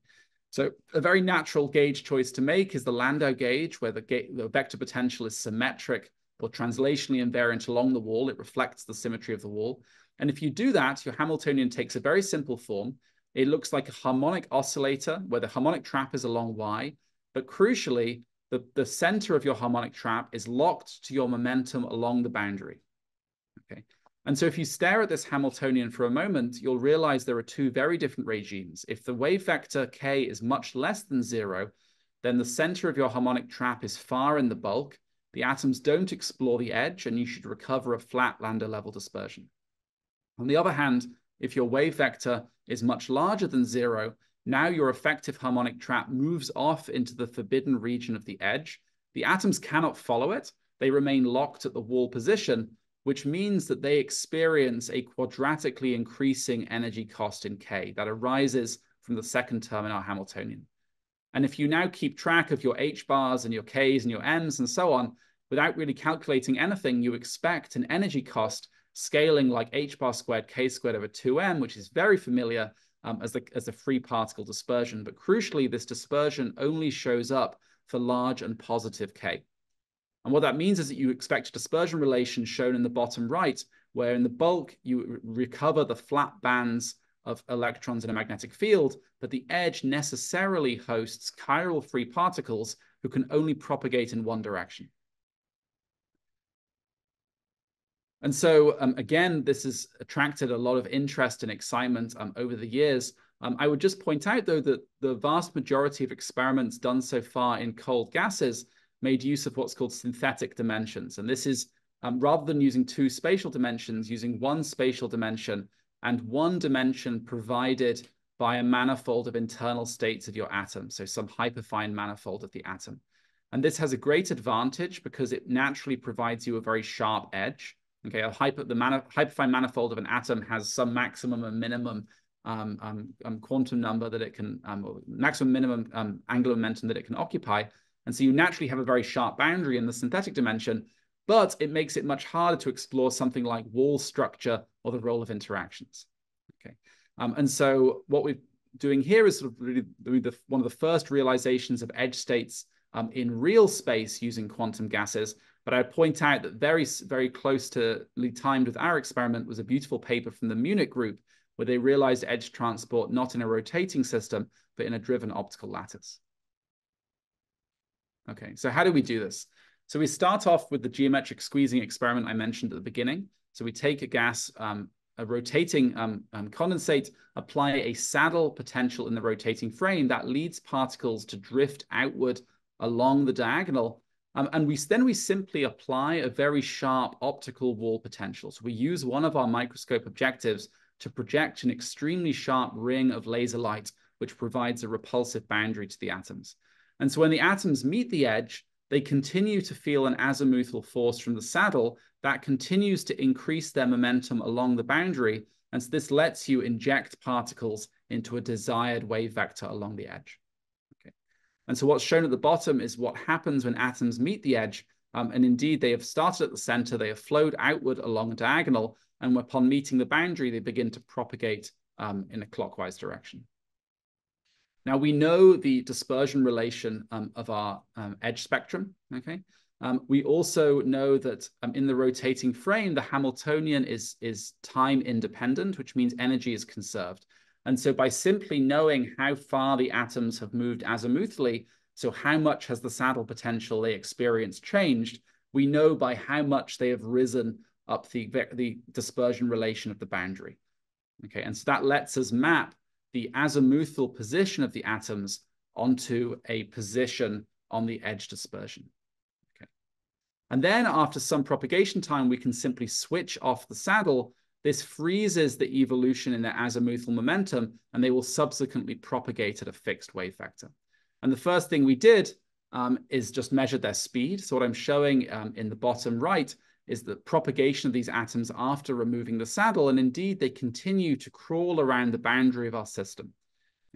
Speaker 2: so a very natural gauge choice to make is the Landau gauge, where the, the vector potential is symmetric or translationally invariant along the wall. It reflects the symmetry of the wall. And if you do that, your Hamiltonian takes a very simple form. It looks like a harmonic oscillator where the harmonic trap is along y, but crucially, the, the center of your harmonic trap is locked to your momentum along the boundary. Okay. And so if you stare at this Hamiltonian for a moment, you'll realize there are two very different regimes. If the wave vector k is much less than zero, then the center of your harmonic trap is far in the bulk. The atoms don't explore the edge, and you should recover a flat Landau level dispersion. On the other hand, if your wave vector is much larger than zero, now your effective harmonic trap moves off into the forbidden region of the edge. The atoms cannot follow it. They remain locked at the wall position, which means that they experience a quadratically increasing energy cost in K that arises from the second term in our Hamiltonian. And if you now keep track of your H bars and your Ks and your Ms and so on, without really calculating anything, you expect an energy cost scaling like H bar squared K squared over 2M, which is very familiar um, as, the, as a free particle dispersion. But crucially, this dispersion only shows up for large and positive K. And what that means is that you expect a dispersion relation shown in the bottom right, where in the bulk, you recover the flat bands of electrons in a magnetic field, but the edge necessarily hosts chiral free particles who can only propagate in one direction. And so, um, again, this has attracted a lot of interest and excitement um, over the years. Um, I would just point out, though, that the vast majority of experiments done so far in cold gases made use of what's called synthetic dimensions. And this is um, rather than using two spatial dimensions, using one spatial dimension and one dimension provided by a manifold of internal states of your atom, so some hyperfine manifold of the atom. And this has a great advantage because it naturally provides you a very sharp edge. Okay, a hyper, the mani hyperfine manifold of an atom has some maximum and minimum um, um, um quantum number that it can, um, maximum minimum um, angular momentum that it can occupy. And so you naturally have a very sharp boundary in the synthetic dimension, but it makes it much harder to explore something like wall structure or the role of interactions. Okay, um, and so what we're doing here is sort of really the, one of the first realizations of edge states um, in real space using quantum gases. But I point out that very, very close to timed with our experiment was a beautiful paper from the Munich group where they realized edge transport not in a rotating system, but in a driven optical lattice. Okay, so how do we do this? So we start off with the geometric squeezing experiment I mentioned at the beginning. So we take a gas um, a rotating um, um, condensate, apply a saddle potential in the rotating frame that leads particles to drift outward along the diagonal. Um, and we then we simply apply a very sharp optical wall potential. So we use one of our microscope objectives to project an extremely sharp ring of laser light, which provides a repulsive boundary to the atoms. And so when the atoms meet the edge, they continue to feel an azimuthal force from the saddle that continues to increase their momentum along the boundary. And so this lets you inject particles into a desired wave vector along the edge. Okay. And so what's shown at the bottom is what happens when atoms meet the edge. Um, and indeed, they have started at the center, they have flowed outward along a diagonal, and upon meeting the boundary, they begin to propagate um, in a clockwise direction. Now we know the dispersion relation um, of our um, edge spectrum, okay? Um, we also know that um, in the rotating frame, the Hamiltonian is, is time independent, which means energy is conserved. And so by simply knowing how far the atoms have moved azimuthally, so how much has the saddle potential they experience changed, we know by how much they have risen up the, the dispersion relation of the boundary. Okay, and so that lets us map the azimuthal position of the atoms onto a position on the edge dispersion. Okay. And then after some propagation time, we can simply switch off the saddle. This freezes the evolution in their azimuthal momentum, and they will subsequently propagate at a fixed wave vector. And the first thing we did um, is just measure their speed. So what I'm showing um, in the bottom right is the propagation of these atoms after removing the saddle. And indeed, they continue to crawl around the boundary of our system.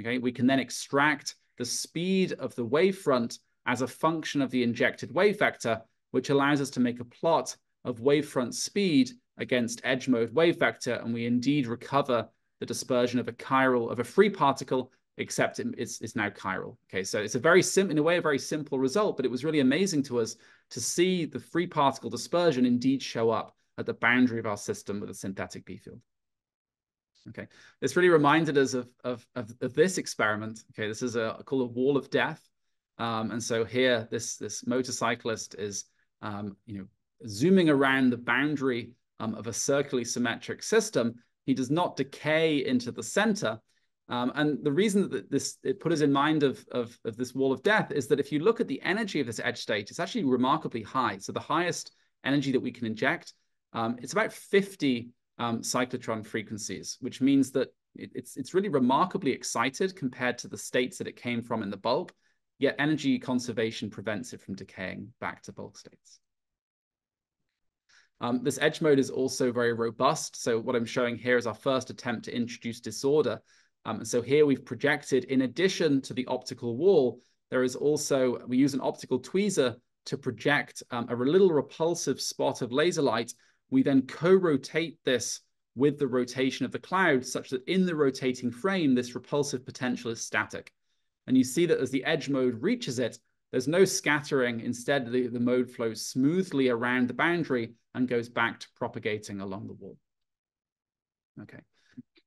Speaker 2: Okay, we can then extract the speed of the wavefront as a function of the injected wave vector, which allows us to make a plot of wavefront speed against edge mode wave vector. And we indeed recover the dispersion of a chiral, of a free particle except it's, it's now chiral. Okay, so it's a very sim in a way, a very simple result, but it was really amazing to us to see the free particle dispersion indeed show up at the boundary of our system with a synthetic B field. Okay, this really reminded us of, of, of, of this experiment. Okay, this is a called a wall of death. Um, and so here, this, this motorcyclist is, um, you know, zooming around the boundary um, of a circularly symmetric system. He does not decay into the center, um, and the reason that this it put us in mind of, of, of, this wall of death is that if you look at the energy of this edge state, it's actually remarkably high. So the highest energy that we can inject, um, it's about 50 um, cyclotron frequencies, which means that it, it's, it's really remarkably excited compared to the states that it came from in the bulk, yet energy conservation prevents it from decaying back to bulk states. Um, this edge mode is also very robust. So what I'm showing here is our first attempt to introduce disorder um, and so here we've projected, in addition to the optical wall, there is also, we use an optical tweezer to project um, a little repulsive spot of laser light. We then co-rotate this with the rotation of the cloud such that in the rotating frame, this repulsive potential is static. And you see that as the edge mode reaches it, there's no scattering. Instead, the, the mode flows smoothly around the boundary and goes back to propagating along the wall. Okay.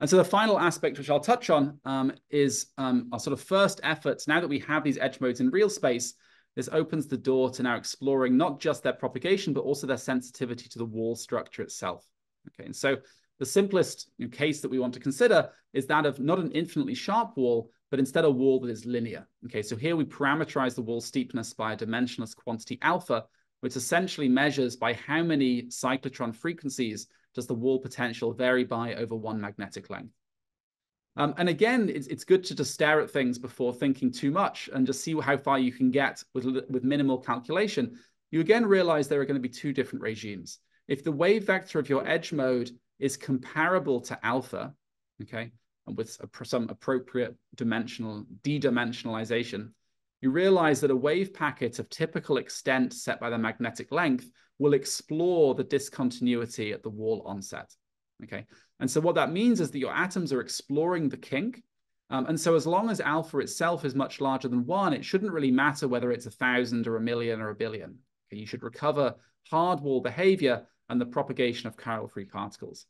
Speaker 2: And so the final aspect, which I'll touch on, um, is um, our sort of first efforts. Now that we have these edge modes in real space, this opens the door to now exploring not just their propagation, but also their sensitivity to the wall structure itself. Okay, and so the simplest case that we want to consider is that of not an infinitely sharp wall, but instead a wall that is linear. Okay, so here we parameterize the wall steepness by a dimensionless quantity alpha, which essentially measures by how many cyclotron frequencies does the wall potential vary by over one magnetic length? Um, and again, it's, it's good to just stare at things before thinking too much and just see how far you can get with, with minimal calculation. You again realize there are going to be two different regimes. If the wave vector of your edge mode is comparable to alpha, okay, and with some appropriate dimensional de-dimensionalization, you realize that a wave packet of typical extent set by the magnetic length will explore the discontinuity at the wall onset. Okay, and so what that means is that your atoms are exploring the kink. Um, and so as long as alpha itself is much larger than one, it shouldn't really matter whether it's a thousand or a million or a billion. Okay, you should recover hard wall behavior and the propagation of chiral free particles.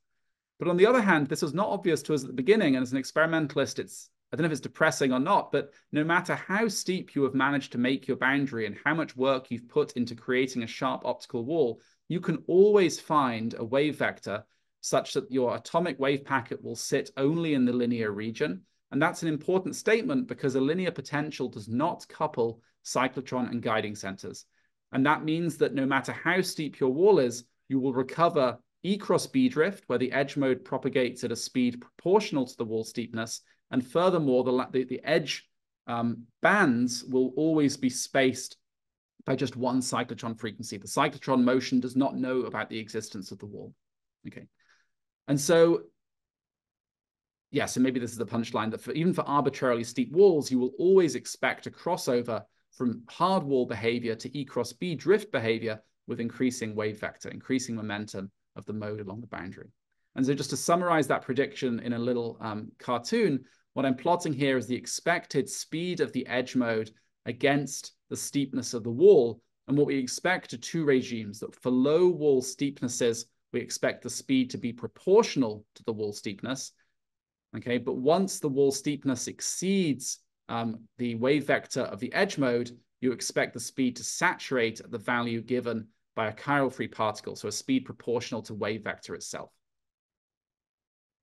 Speaker 2: But on the other hand, this was not obvious to us at the beginning. And as an experimentalist, it's I don't know if it's depressing or not, but no matter how steep you have managed to make your boundary and how much work you've put into creating a sharp optical wall, you can always find a wave vector such that your atomic wave packet will sit only in the linear region. And that's an important statement because a linear potential does not couple cyclotron and guiding centers. And that means that no matter how steep your wall is, you will recover E cross B drift, where the edge mode propagates at a speed proportional to the wall steepness. And furthermore, the, the, the edge um, bands will always be spaced by just one cyclotron frequency. The cyclotron motion does not know about the existence of the wall. Okay. And so, yeah, so maybe this is the punchline that for even for arbitrarily steep walls, you will always expect a crossover from hard wall behavior to E cross B drift behavior with increasing wave vector, increasing momentum of the mode along the boundary. And so just to summarize that prediction in a little um, cartoon, what I'm plotting here is the expected speed of the edge mode against the steepness of the wall. And what we expect are two regimes that for low wall steepnesses, we expect the speed to be proportional to the wall steepness. Okay, but once the wall steepness exceeds um, the wave vector of the edge mode, you expect the speed to saturate at the value given by a chiral free particle, so a speed proportional to wave vector itself.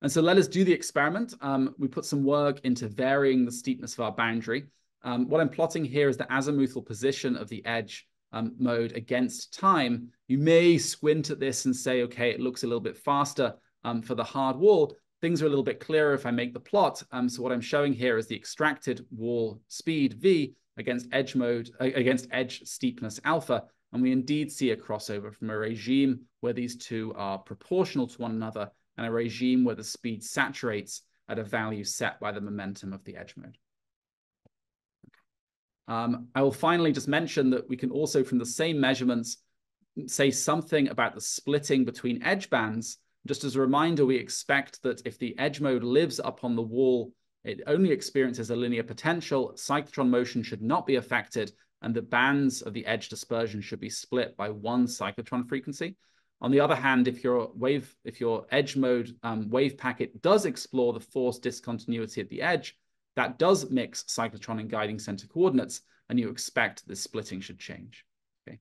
Speaker 2: And so let us do the experiment. Um, we put some work into varying the steepness of our boundary. Um, what I'm plotting here is the azimuthal position of the edge um, mode against time. You may squint at this and say, okay, it looks a little bit faster um, for the hard wall. Things are a little bit clearer if I make the plot. Um, so what I'm showing here is the extracted wall speed V against edge mode, against edge steepness alpha. And we indeed see a crossover from a regime where these two are proportional to one another and a regime where the speed saturates at a value set by the momentum of the edge mode. Um, I will finally just mention that we can also, from the same measurements, say something about the splitting between edge bands. Just as a reminder, we expect that if the edge mode lives up on the wall, it only experiences a linear potential, cyclotron motion should not be affected, and the bands of the edge dispersion should be split by one cyclotron frequency. On the other hand, if your wave, if your edge mode um, wave packet does explore the force discontinuity at the edge, that does mix cyclotron and guiding center coordinates, and you expect the splitting should change. Okay.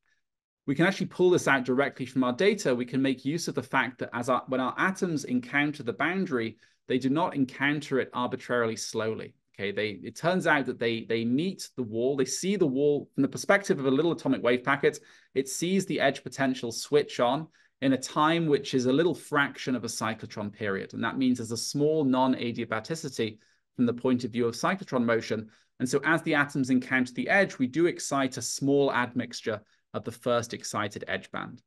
Speaker 2: We can actually pull this out directly from our data. We can make use of the fact that as our, when our atoms encounter the boundary, they do not encounter it arbitrarily slowly. Okay, they it turns out that they they meet the wall, they see the wall from the perspective of a little atomic wave packet. It sees the edge potential switch on in a time which is a little fraction of a cyclotron period. And that means there's a small non-adiabaticity from the point of view of cyclotron motion. And so as the atoms encounter the edge, we do excite a small admixture of the first excited edge band.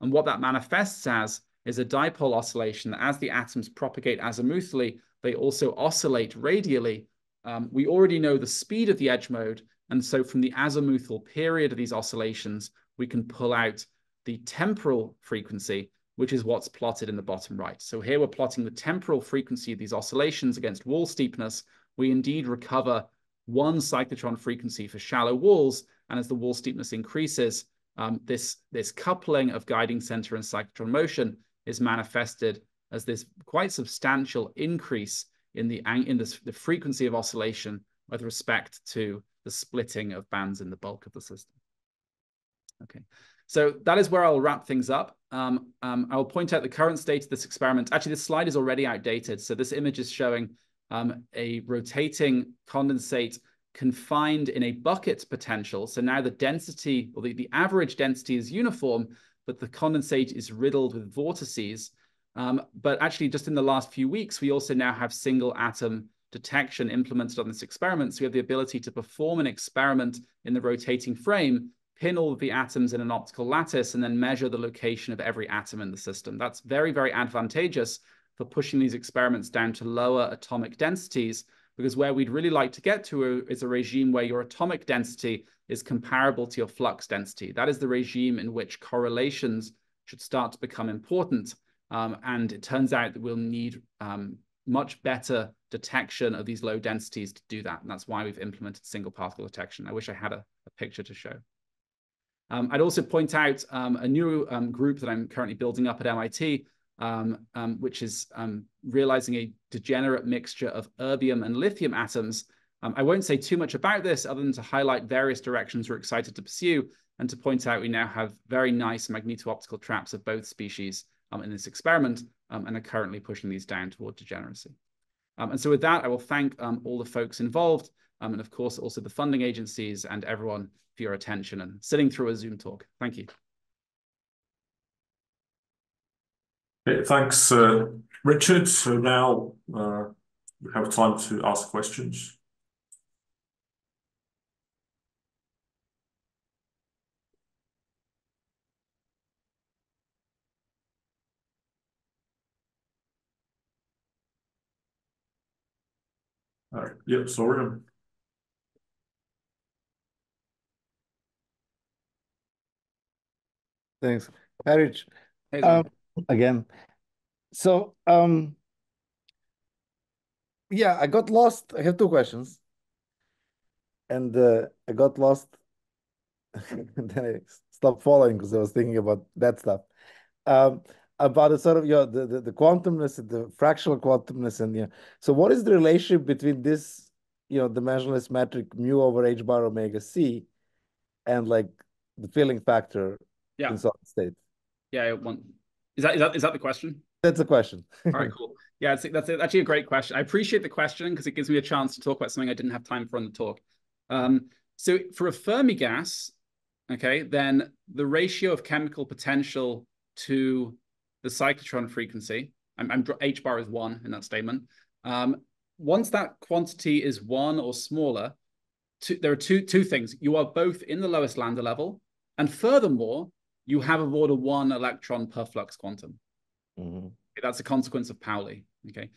Speaker 2: And what that manifests as is a dipole oscillation that as the atoms propagate azimuthally, they also oscillate radially. Um, we already know the speed of the edge mode. And so from the azimuthal period of these oscillations, we can pull out the temporal frequency, which is what's plotted in the bottom right. So here we're plotting the temporal frequency of these oscillations against wall steepness. We indeed recover one cyclotron frequency for shallow walls. And as the wall steepness increases, um, this, this coupling of guiding center and cyclotron motion is manifested as this quite substantial increase in the, in the, the frequency of oscillation with respect to the splitting of bands in the bulk of the system. Okay, so that is where I'll wrap things up. Um, um, I will point out the current state of this experiment. Actually, this slide is already outdated. So this image is showing um, a rotating condensate confined in a bucket potential. So now the density or the, the average density is uniform, but the condensate is riddled with vortices. Um, but actually, just in the last few weeks, we also now have single atom detection implemented on this experiment. So we have the ability to perform an experiment in the rotating frame pin all of the atoms in an optical lattice and then measure the location of every atom in the system. That's very, very advantageous for pushing these experiments down to lower atomic densities, because where we'd really like to get to is a regime where your atomic density is comparable to your flux density. That is the regime in which correlations should start to become important. Um, and it turns out that we'll need um, much better detection of these low densities to do that. And that's why we've implemented single particle detection. I wish I had a, a picture to show. Um, I'd also point out um, a new um, group that I'm currently building up at MIT, um, which is realizing a degenerate mixture of erbium and lithium atoms. I won't say too much about this other than to highlight various directions we're excited to pursue and to point out we now have very nice magneto-optical traps of both species in this experiment and are currently pushing these down toward degeneracy. And so with that, I will thank all the folks involved um, and of course also the funding agencies and everyone for your attention and sitting through a Zoom talk. Thank you.
Speaker 1: Thanks, uh, Richard. So now uh, we have time to ask questions. All right. Yep, sorry.
Speaker 3: Thanks. Harry,
Speaker 2: Hey,
Speaker 3: um, again. So, um, yeah, I got lost. I have two questions. And uh, I got lost. and then I stopped following because I was thinking about that stuff. Um, about the sort of, you know, the, the, the quantumness, the fractional quantumness. And, yeah. So what is the relationship between this, you know, dimensionless metric mu over h bar omega c and like the filling factor
Speaker 2: Yeah.
Speaker 3: in solid state?
Speaker 2: Yeah, one. Is that, is that is that the question?
Speaker 3: That's the question.
Speaker 2: All right, cool. Yeah, it's, that's actually a great question. I appreciate the question because it gives me a chance to talk about something I didn't have time for on the talk. Um, so for a Fermi gas, okay, then the ratio of chemical potential to the cyclotron frequency, I'm, I'm h bar is one in that statement. Um, once that quantity is one or smaller, two, there are two two things. You are both in the lowest Landau level, and furthermore, you have of order one electron per flux quantum.
Speaker 3: Mhm.
Speaker 2: That's a consequence of Pauli. Okay.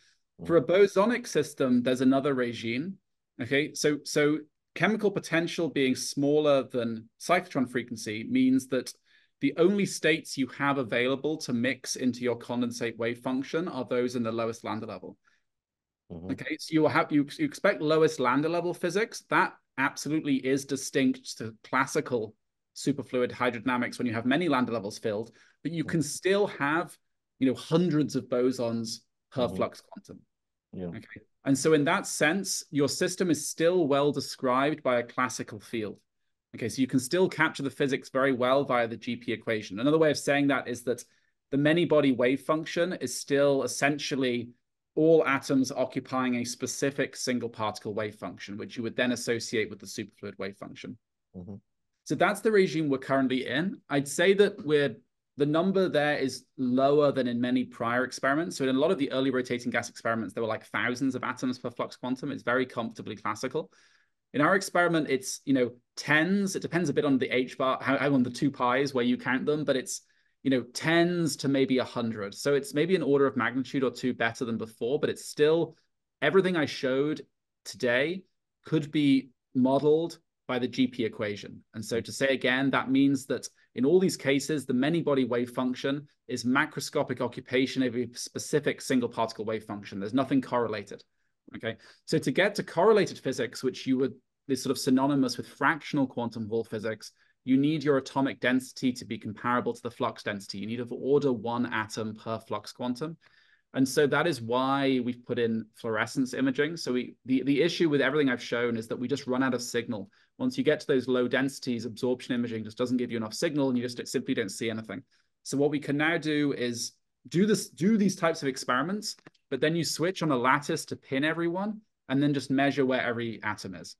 Speaker 2: For a bosonic system, there's another regime. Okay. So so chemical potential being smaller than cyclotron frequency means that the only states you have available to mix into your condensate wave function are those in the lowest Landau level.
Speaker 3: Mhm.
Speaker 2: Okay, so you will have you, you expect lowest Landau level physics. That absolutely is distinct to classical superfluid hydrodynamics when you have many Landau levels filled, but you can still have you know hundreds of bosons per
Speaker 3: Mhm.
Speaker 2: flux quantum.
Speaker 3: Yeah.
Speaker 2: Okay, and so in that sense, your system is still well described by a classical field. Okay, so you can still capture the physics very well via the GP equation. Another way of saying that is that the many body wave function is still essentially all atoms occupying a specific single particle wave function, which you would then associate with the superfluid wave function.
Speaker 3: Mhm.
Speaker 2: So that's the regime we're currently in. I'd say that we're the number there is lower than in many prior experiments. So in a lot of the early rotating gas experiments, there were like thousands of atoms per flux quantum. It's very comfortably classical. In our experiment, it's you know tens. It depends a bit on the h bar, how, on the two pi's where you count them, but it's you know tens to maybe a hundred. So it's maybe an order of magnitude or two better than before, but it's still everything I showed today could be modeled by the GP equation. And so hmm. to say again, that means that in all these cases, the many body wave function is macroscopic occupation of a specific single particle wave function. There's nothing correlated. Okay. So to get to correlated physics, which you would is sort of synonymous with fractional quantum Hall physics, you need your atomic density to be comparable to the flux density. You need of order one atom per flux quantum. And so that is why we've put in fluorescence imaging. So we the, the issue with everything I've shown is that we just run out of signal. Once you get to those low densities, absorption imaging just doesn't give you enough signal and you just simply don't see anything. So what we can now do is do this, do these types of experiments, but then you switch on a lattice to pin everyone and then just measure where every atom is.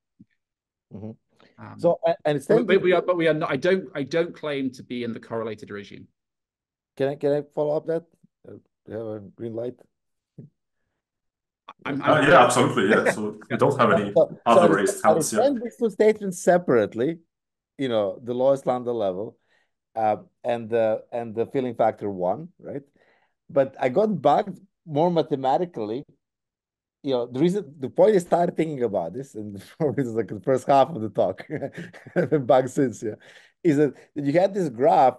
Speaker 3: Mhm.
Speaker 2: Um,
Speaker 3: So I I
Speaker 2: but, but we are, but we are not, I don't, I don't claim to be in the correlated regime.
Speaker 3: Can I can I follow up that? Uh, you have a green light.
Speaker 2: I'm,
Speaker 1: Uh,
Speaker 2: I'm
Speaker 1: yeah, absolutely. Yeah. So we don't have any
Speaker 3: So, so
Speaker 1: other
Speaker 3: I
Speaker 1: raised
Speaker 3: I
Speaker 1: hands. Yeah.
Speaker 3: understand these two statements separately. You know, the lowest Landau level, uh, and the and the filling factor one, right? But I got bugged more mathematically. You know, the reason the point I started thinking about this, and this is like the first half of the talk, and then bugged since, yeah, is that you had this graph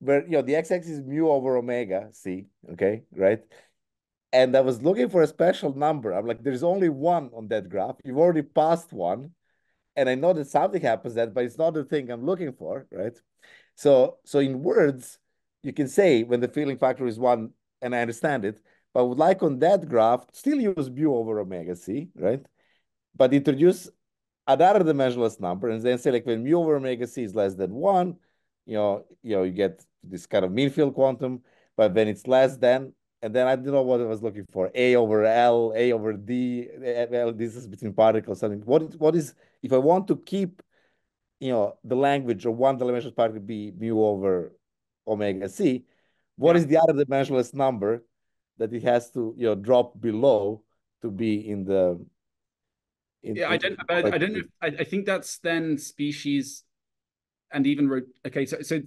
Speaker 3: where you know the x-axis is mu over omega c, okay, right? And I was looking for a special number. I'm like, there's only one on that graph. You've already passed one. And I know that something happens that, but it's not the thing I'm looking for, right? So, so in words, you can say when the filling factor is one, and I understand it, but would like on that graph, still use mu over omega c, right? But introduce another dimensionless number and then say like when mu over omega c is less than one, you know, you know, you get this kind of mean field quantum. but when it's less than, and then I don't know what I was looking for, A over L, A over D, L, this is between particles, something. What is, what is, if I want to keep, you know, the language of one dimensional particle be mu over omega c, what
Speaker 2: Yeah.
Speaker 3: is the other dimensionless number that it has to, you know, drop below to be in the, in-
Speaker 2: Yeah, I don't. I, I don't know. If, I, I think that's then species, and even okay. So so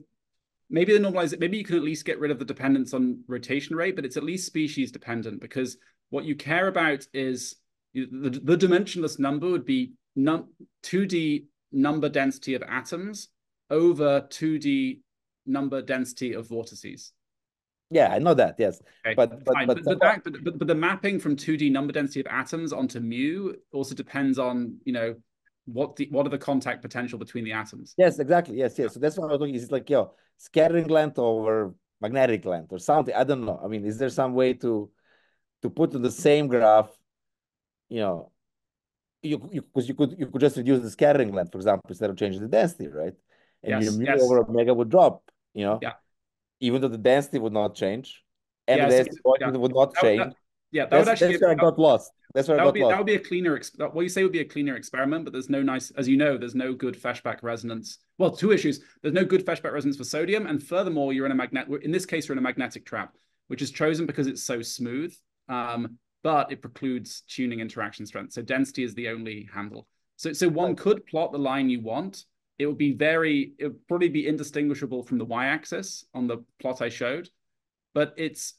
Speaker 2: maybe the normalize. Maybe you can at least get rid of the dependence on rotation rate, but it's at least species dependent because what you care about is the the dimensionless number would be num two D number density of atoms over two D number density of vortices.
Speaker 3: Yeah, I know that, yes.
Speaker 2: Okay,
Speaker 3: But- but- but
Speaker 2: but,
Speaker 3: the-
Speaker 2: but, but, but but the mapping from 2D number density of atoms onto mu also depends on you know what the what are the contact potential between the atoms.
Speaker 3: Yes, exactly. Yes, yes. So that's what I was looking. It's like, yo, scattering length over magnetic length or something. I don't know. I mean, is there some way to to put in the same graph, you know, you you because you could you could just reduce the scattering length, for example, instead of changing the density, right? And your
Speaker 2: Yes,
Speaker 3: mu
Speaker 2: yes.
Speaker 3: over omega would drop, you know?
Speaker 2: Yeah.
Speaker 3: Even though the density would not change. And
Speaker 2: Yeah,
Speaker 3: the density
Speaker 2: yeah.
Speaker 3: would not
Speaker 2: That
Speaker 3: change.
Speaker 2: that- yeah, that
Speaker 3: That's,
Speaker 2: would actually
Speaker 3: that's
Speaker 2: be,
Speaker 3: where I got lost. That's where
Speaker 2: that would
Speaker 3: got
Speaker 2: be that would be a cleaner. What you say would be a cleaner experiment, but there's no nice, as you know, there's no good Feshbach resonance. Well, two issues. There's no good Feshbach resonance for sodium, and furthermore, you're in a magnet. In this case, you're in a magnetic trap, which is chosen because it's so smooth. Um, but it precludes tuning interaction strength. So density is the only handle. So so one could plot the line you want. It would be very, it would probably be indistinguishable from the y-axis on the plot I showed, but it's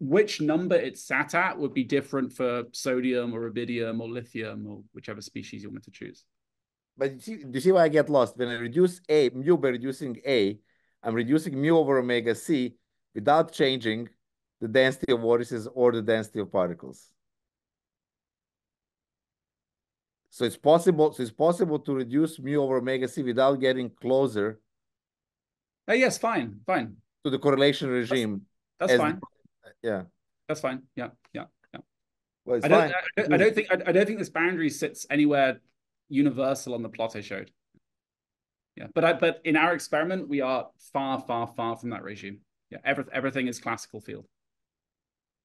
Speaker 2: which number it's sat at would be different for sodium or rubidium or lithium or whichever species you want to choose.
Speaker 3: But you see, do you see why I get lost? When I reduce A, mu by reducing A, I'm reducing mu over omega C without changing the density of vortices or the density of particles. So it's possible, so it's possible to reduce mu over omega C without getting closer
Speaker 2: Oh yes, fine, fine.
Speaker 3: to the correlation regime.
Speaker 2: That's
Speaker 3: as-
Speaker 2: fine.
Speaker 3: Yeah.
Speaker 2: That's fine. Yeah, yeah.
Speaker 3: Well, it's
Speaker 2: I don't,
Speaker 3: fine.
Speaker 2: I, don't- I don't think I, I don't think this boundary sits anywhere universal on the plot I showed. Yeah, but I, but in our experiment, we are far, far, far from that regime. Yeah, every, everything is classical field.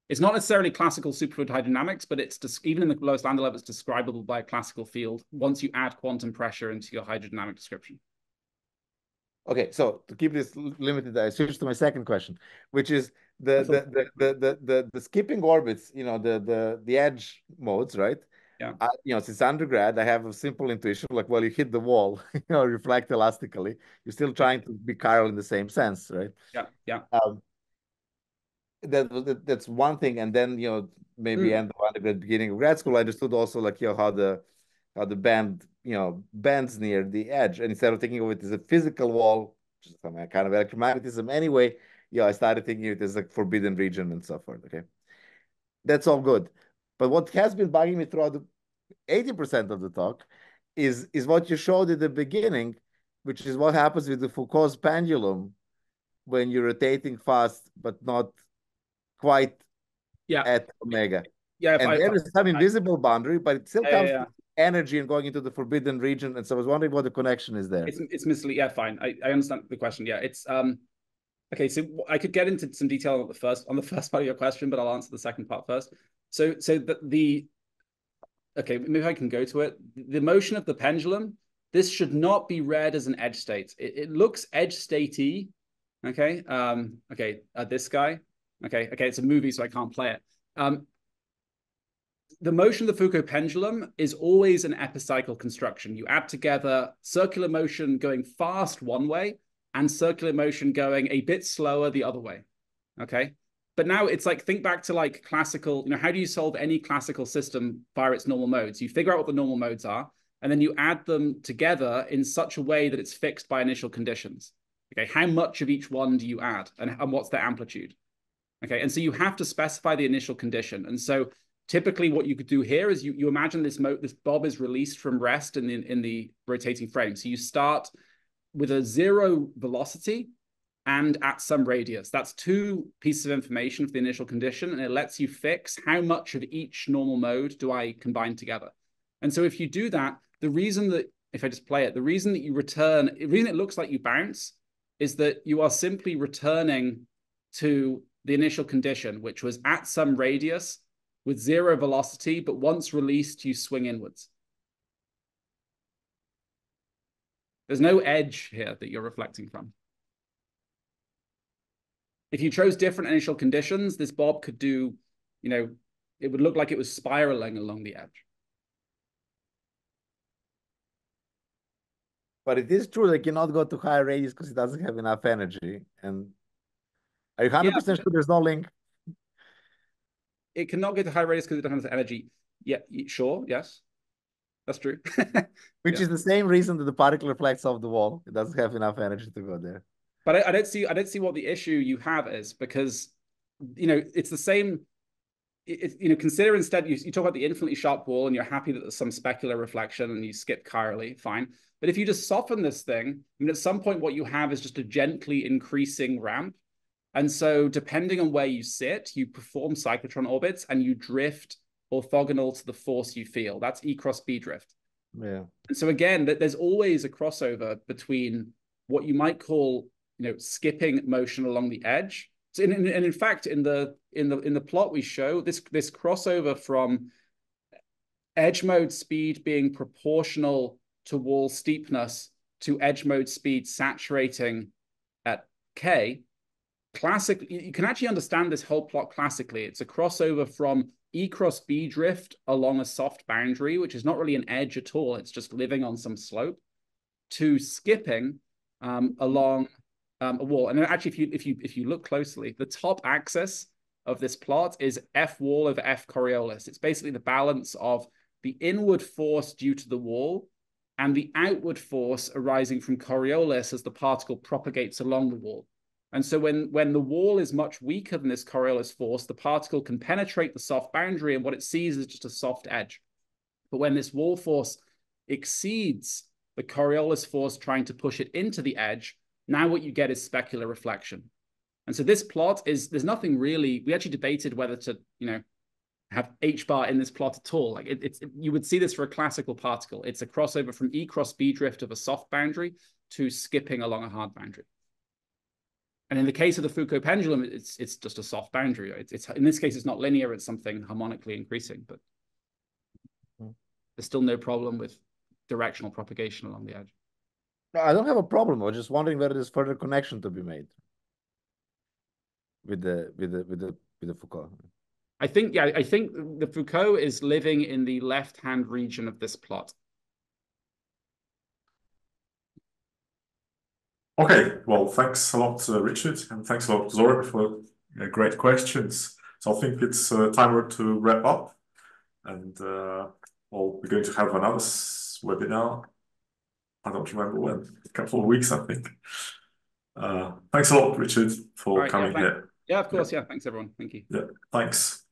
Speaker 2: It's not necessarily classical superfluid hydrodynamics, but it's even in the lowest Landau level, it's describable by a classical field once you add quantum pressure into your hydrodynamic description.
Speaker 3: Okay, so to keep this limited, I switch to my second question, which is the the, the the the the the skipping orbits, you know, the the the edge modes, right?
Speaker 2: Yeah.
Speaker 3: I, you know, since undergrad, I have a simple intuition, like, well, you hit the wall, you know, reflect elastically. You're still trying to be chiral in the same sense, right?
Speaker 2: Yeah, yeah.
Speaker 3: Um, that, that that's one thing, and then you know maybe
Speaker 2: Mm.
Speaker 3: end of undergrad, beginning of grad school, I understood also like you know how the how the band you know bends near the edge, and instead of thinking of it as a physical wall, which some kind of electromagnetism anyway, yeah, I started thinking it as like forbidden region and so forth. Okay, that's all good, but what has been bugging me throughout the eighty percent of the talk is is what you showed at the beginning, which is what happens with the Foucault's pendulum when you're rotating fast but not quite
Speaker 2: Yeah.
Speaker 3: at omega.
Speaker 2: Yeah,
Speaker 3: And
Speaker 2: I-
Speaker 3: there is some invisible boundary, but it still
Speaker 2: Yeah,
Speaker 3: comes
Speaker 2: yeah,
Speaker 3: energy and going into the forbidden region. And so I was wondering what the connection is there.
Speaker 2: It's it's misleading. Yeah, fine. I, I understand the question. Yeah, it's um okay. So I could get into some detail on the first on the first part of your question, but I'll answer the second part first. So so the, the okay, maybe I can go to it. The motion of the pendulum. This should not be read as an edge state. It, it looks edge statey. Okay. Um. Okay. Uh, this guy. Okay. Okay. It's a movie, so I can't play it. Um the motion of the Foucault pendulum is always an epicycle construction. You add together circular motion going fast one way and circular motion going a bit slower the other way. Okay. But now it's like, think back to like classical, you know, how do you solve any classical system via its normal modes? You figure out what the normal modes are, and then you add them together in such a way that it's fixed by initial conditions. Okay. How much of each one do you add and, and what's their amplitude? Okay. And so you have to specify the initial condition. And so typically what you could do here is you, you imagine this this bob is released from rest in the, in the rotating frame. So you start with a zero velocity and at some radius. That's two pieces of information for the initial condition, and it lets you fix how much of each normal mode do I combine together. And so if you do that, the reason that, if I just play it, the reason that you return, the reason it looks like you bounce is that you are simply returning to the initial condition, which was at some radius with zero velocity, but once released, you swing inwards. There's no edge here that you're reflecting from. If you chose different initial conditions, this bob could do, you know, it would look like it was spiraling along the edge.
Speaker 3: But it is true that it cannot go to higher radius because it doesn't have enough energy. And are you 100% yeah, sure there's no link?
Speaker 2: It cannot get to high radius because it doesn't have energy. Yeah, sure, yes. That's true.
Speaker 3: Which yeah. is the same reason that the particle reflects off the wall. It doesn't have enough energy to go there.
Speaker 2: But I, I don't see I don't see what the issue you have is because you know it's the same. It, you know, consider instead you, you talk about the infinitely sharp wall and you're happy that there's some specular reflection and you skip chirally, fine. But if you just soften this thing, I mean, at some point what you have is just a gently increasing ramp. And so depending on where you sit, you perform cyclotron orbits and you drift orthogonal to the force you feel. That's E cross B drift.
Speaker 3: Yeah.
Speaker 2: And so again, that there's always a crossover between what you might call, you know, skipping motion along the edge. So in, in, and in fact, in the in the in the plot we show this this crossover from edge mode speed being proportional to wall steepness to edge mode speed saturating at k. Classic, you can actually understand this whole plot classically. It's a crossover from E cross B drift along a soft boundary, which is not really an edge at all. It's just living on some slope, to skipping um, along um, a wall. And then, actually, if you if you if you look closely, the top axis of this plot is F wall over F Coriolis. It's basically the balance of the inward force due to the wall and the outward force arising from Coriolis as the particle propagates along the wall. And so when, when the wall is much weaker than this Coriolis force, the particle can penetrate the soft boundary and what it sees is just a soft edge. But when this wall force exceeds the Coriolis force trying to push it into the edge, now what you get is specular reflection. And so this plot is, there's nothing really, we actually debated whether to, you know, have H bar in this plot at all. Like it, it's, it, you would see this for a classical particle. It's a crossover from E cross B drift of a soft boundary to skipping along a hard boundary. And in the case of the Foucault pendulum, it's it's just a soft boundary. It's, it's in this case, it's not linear. It's something harmonically increasing, but hmm. there's still no problem with directional propagation along the edge.
Speaker 3: No, I don't have a problem. I was just wondering whether there's further connection to be made with the with the with the with the Foucault.
Speaker 2: I think yeah, I think the Foucault is living in the left-hand region of this plot.
Speaker 1: Okay, well, thanks a lot, uh, Richard, and thanks a lot, Zoran, for uh, great questions. So I think it's uh, time to wrap up, and uh, well, we're going to have another webinar. I don't remember when, a couple of weeks, I think. Uh, thanks a lot, Richard, for right, coming
Speaker 2: yeah,
Speaker 1: here.
Speaker 2: Yeah, of course. Yeah. yeah, thanks everyone. Thank you.
Speaker 1: Yeah, thanks.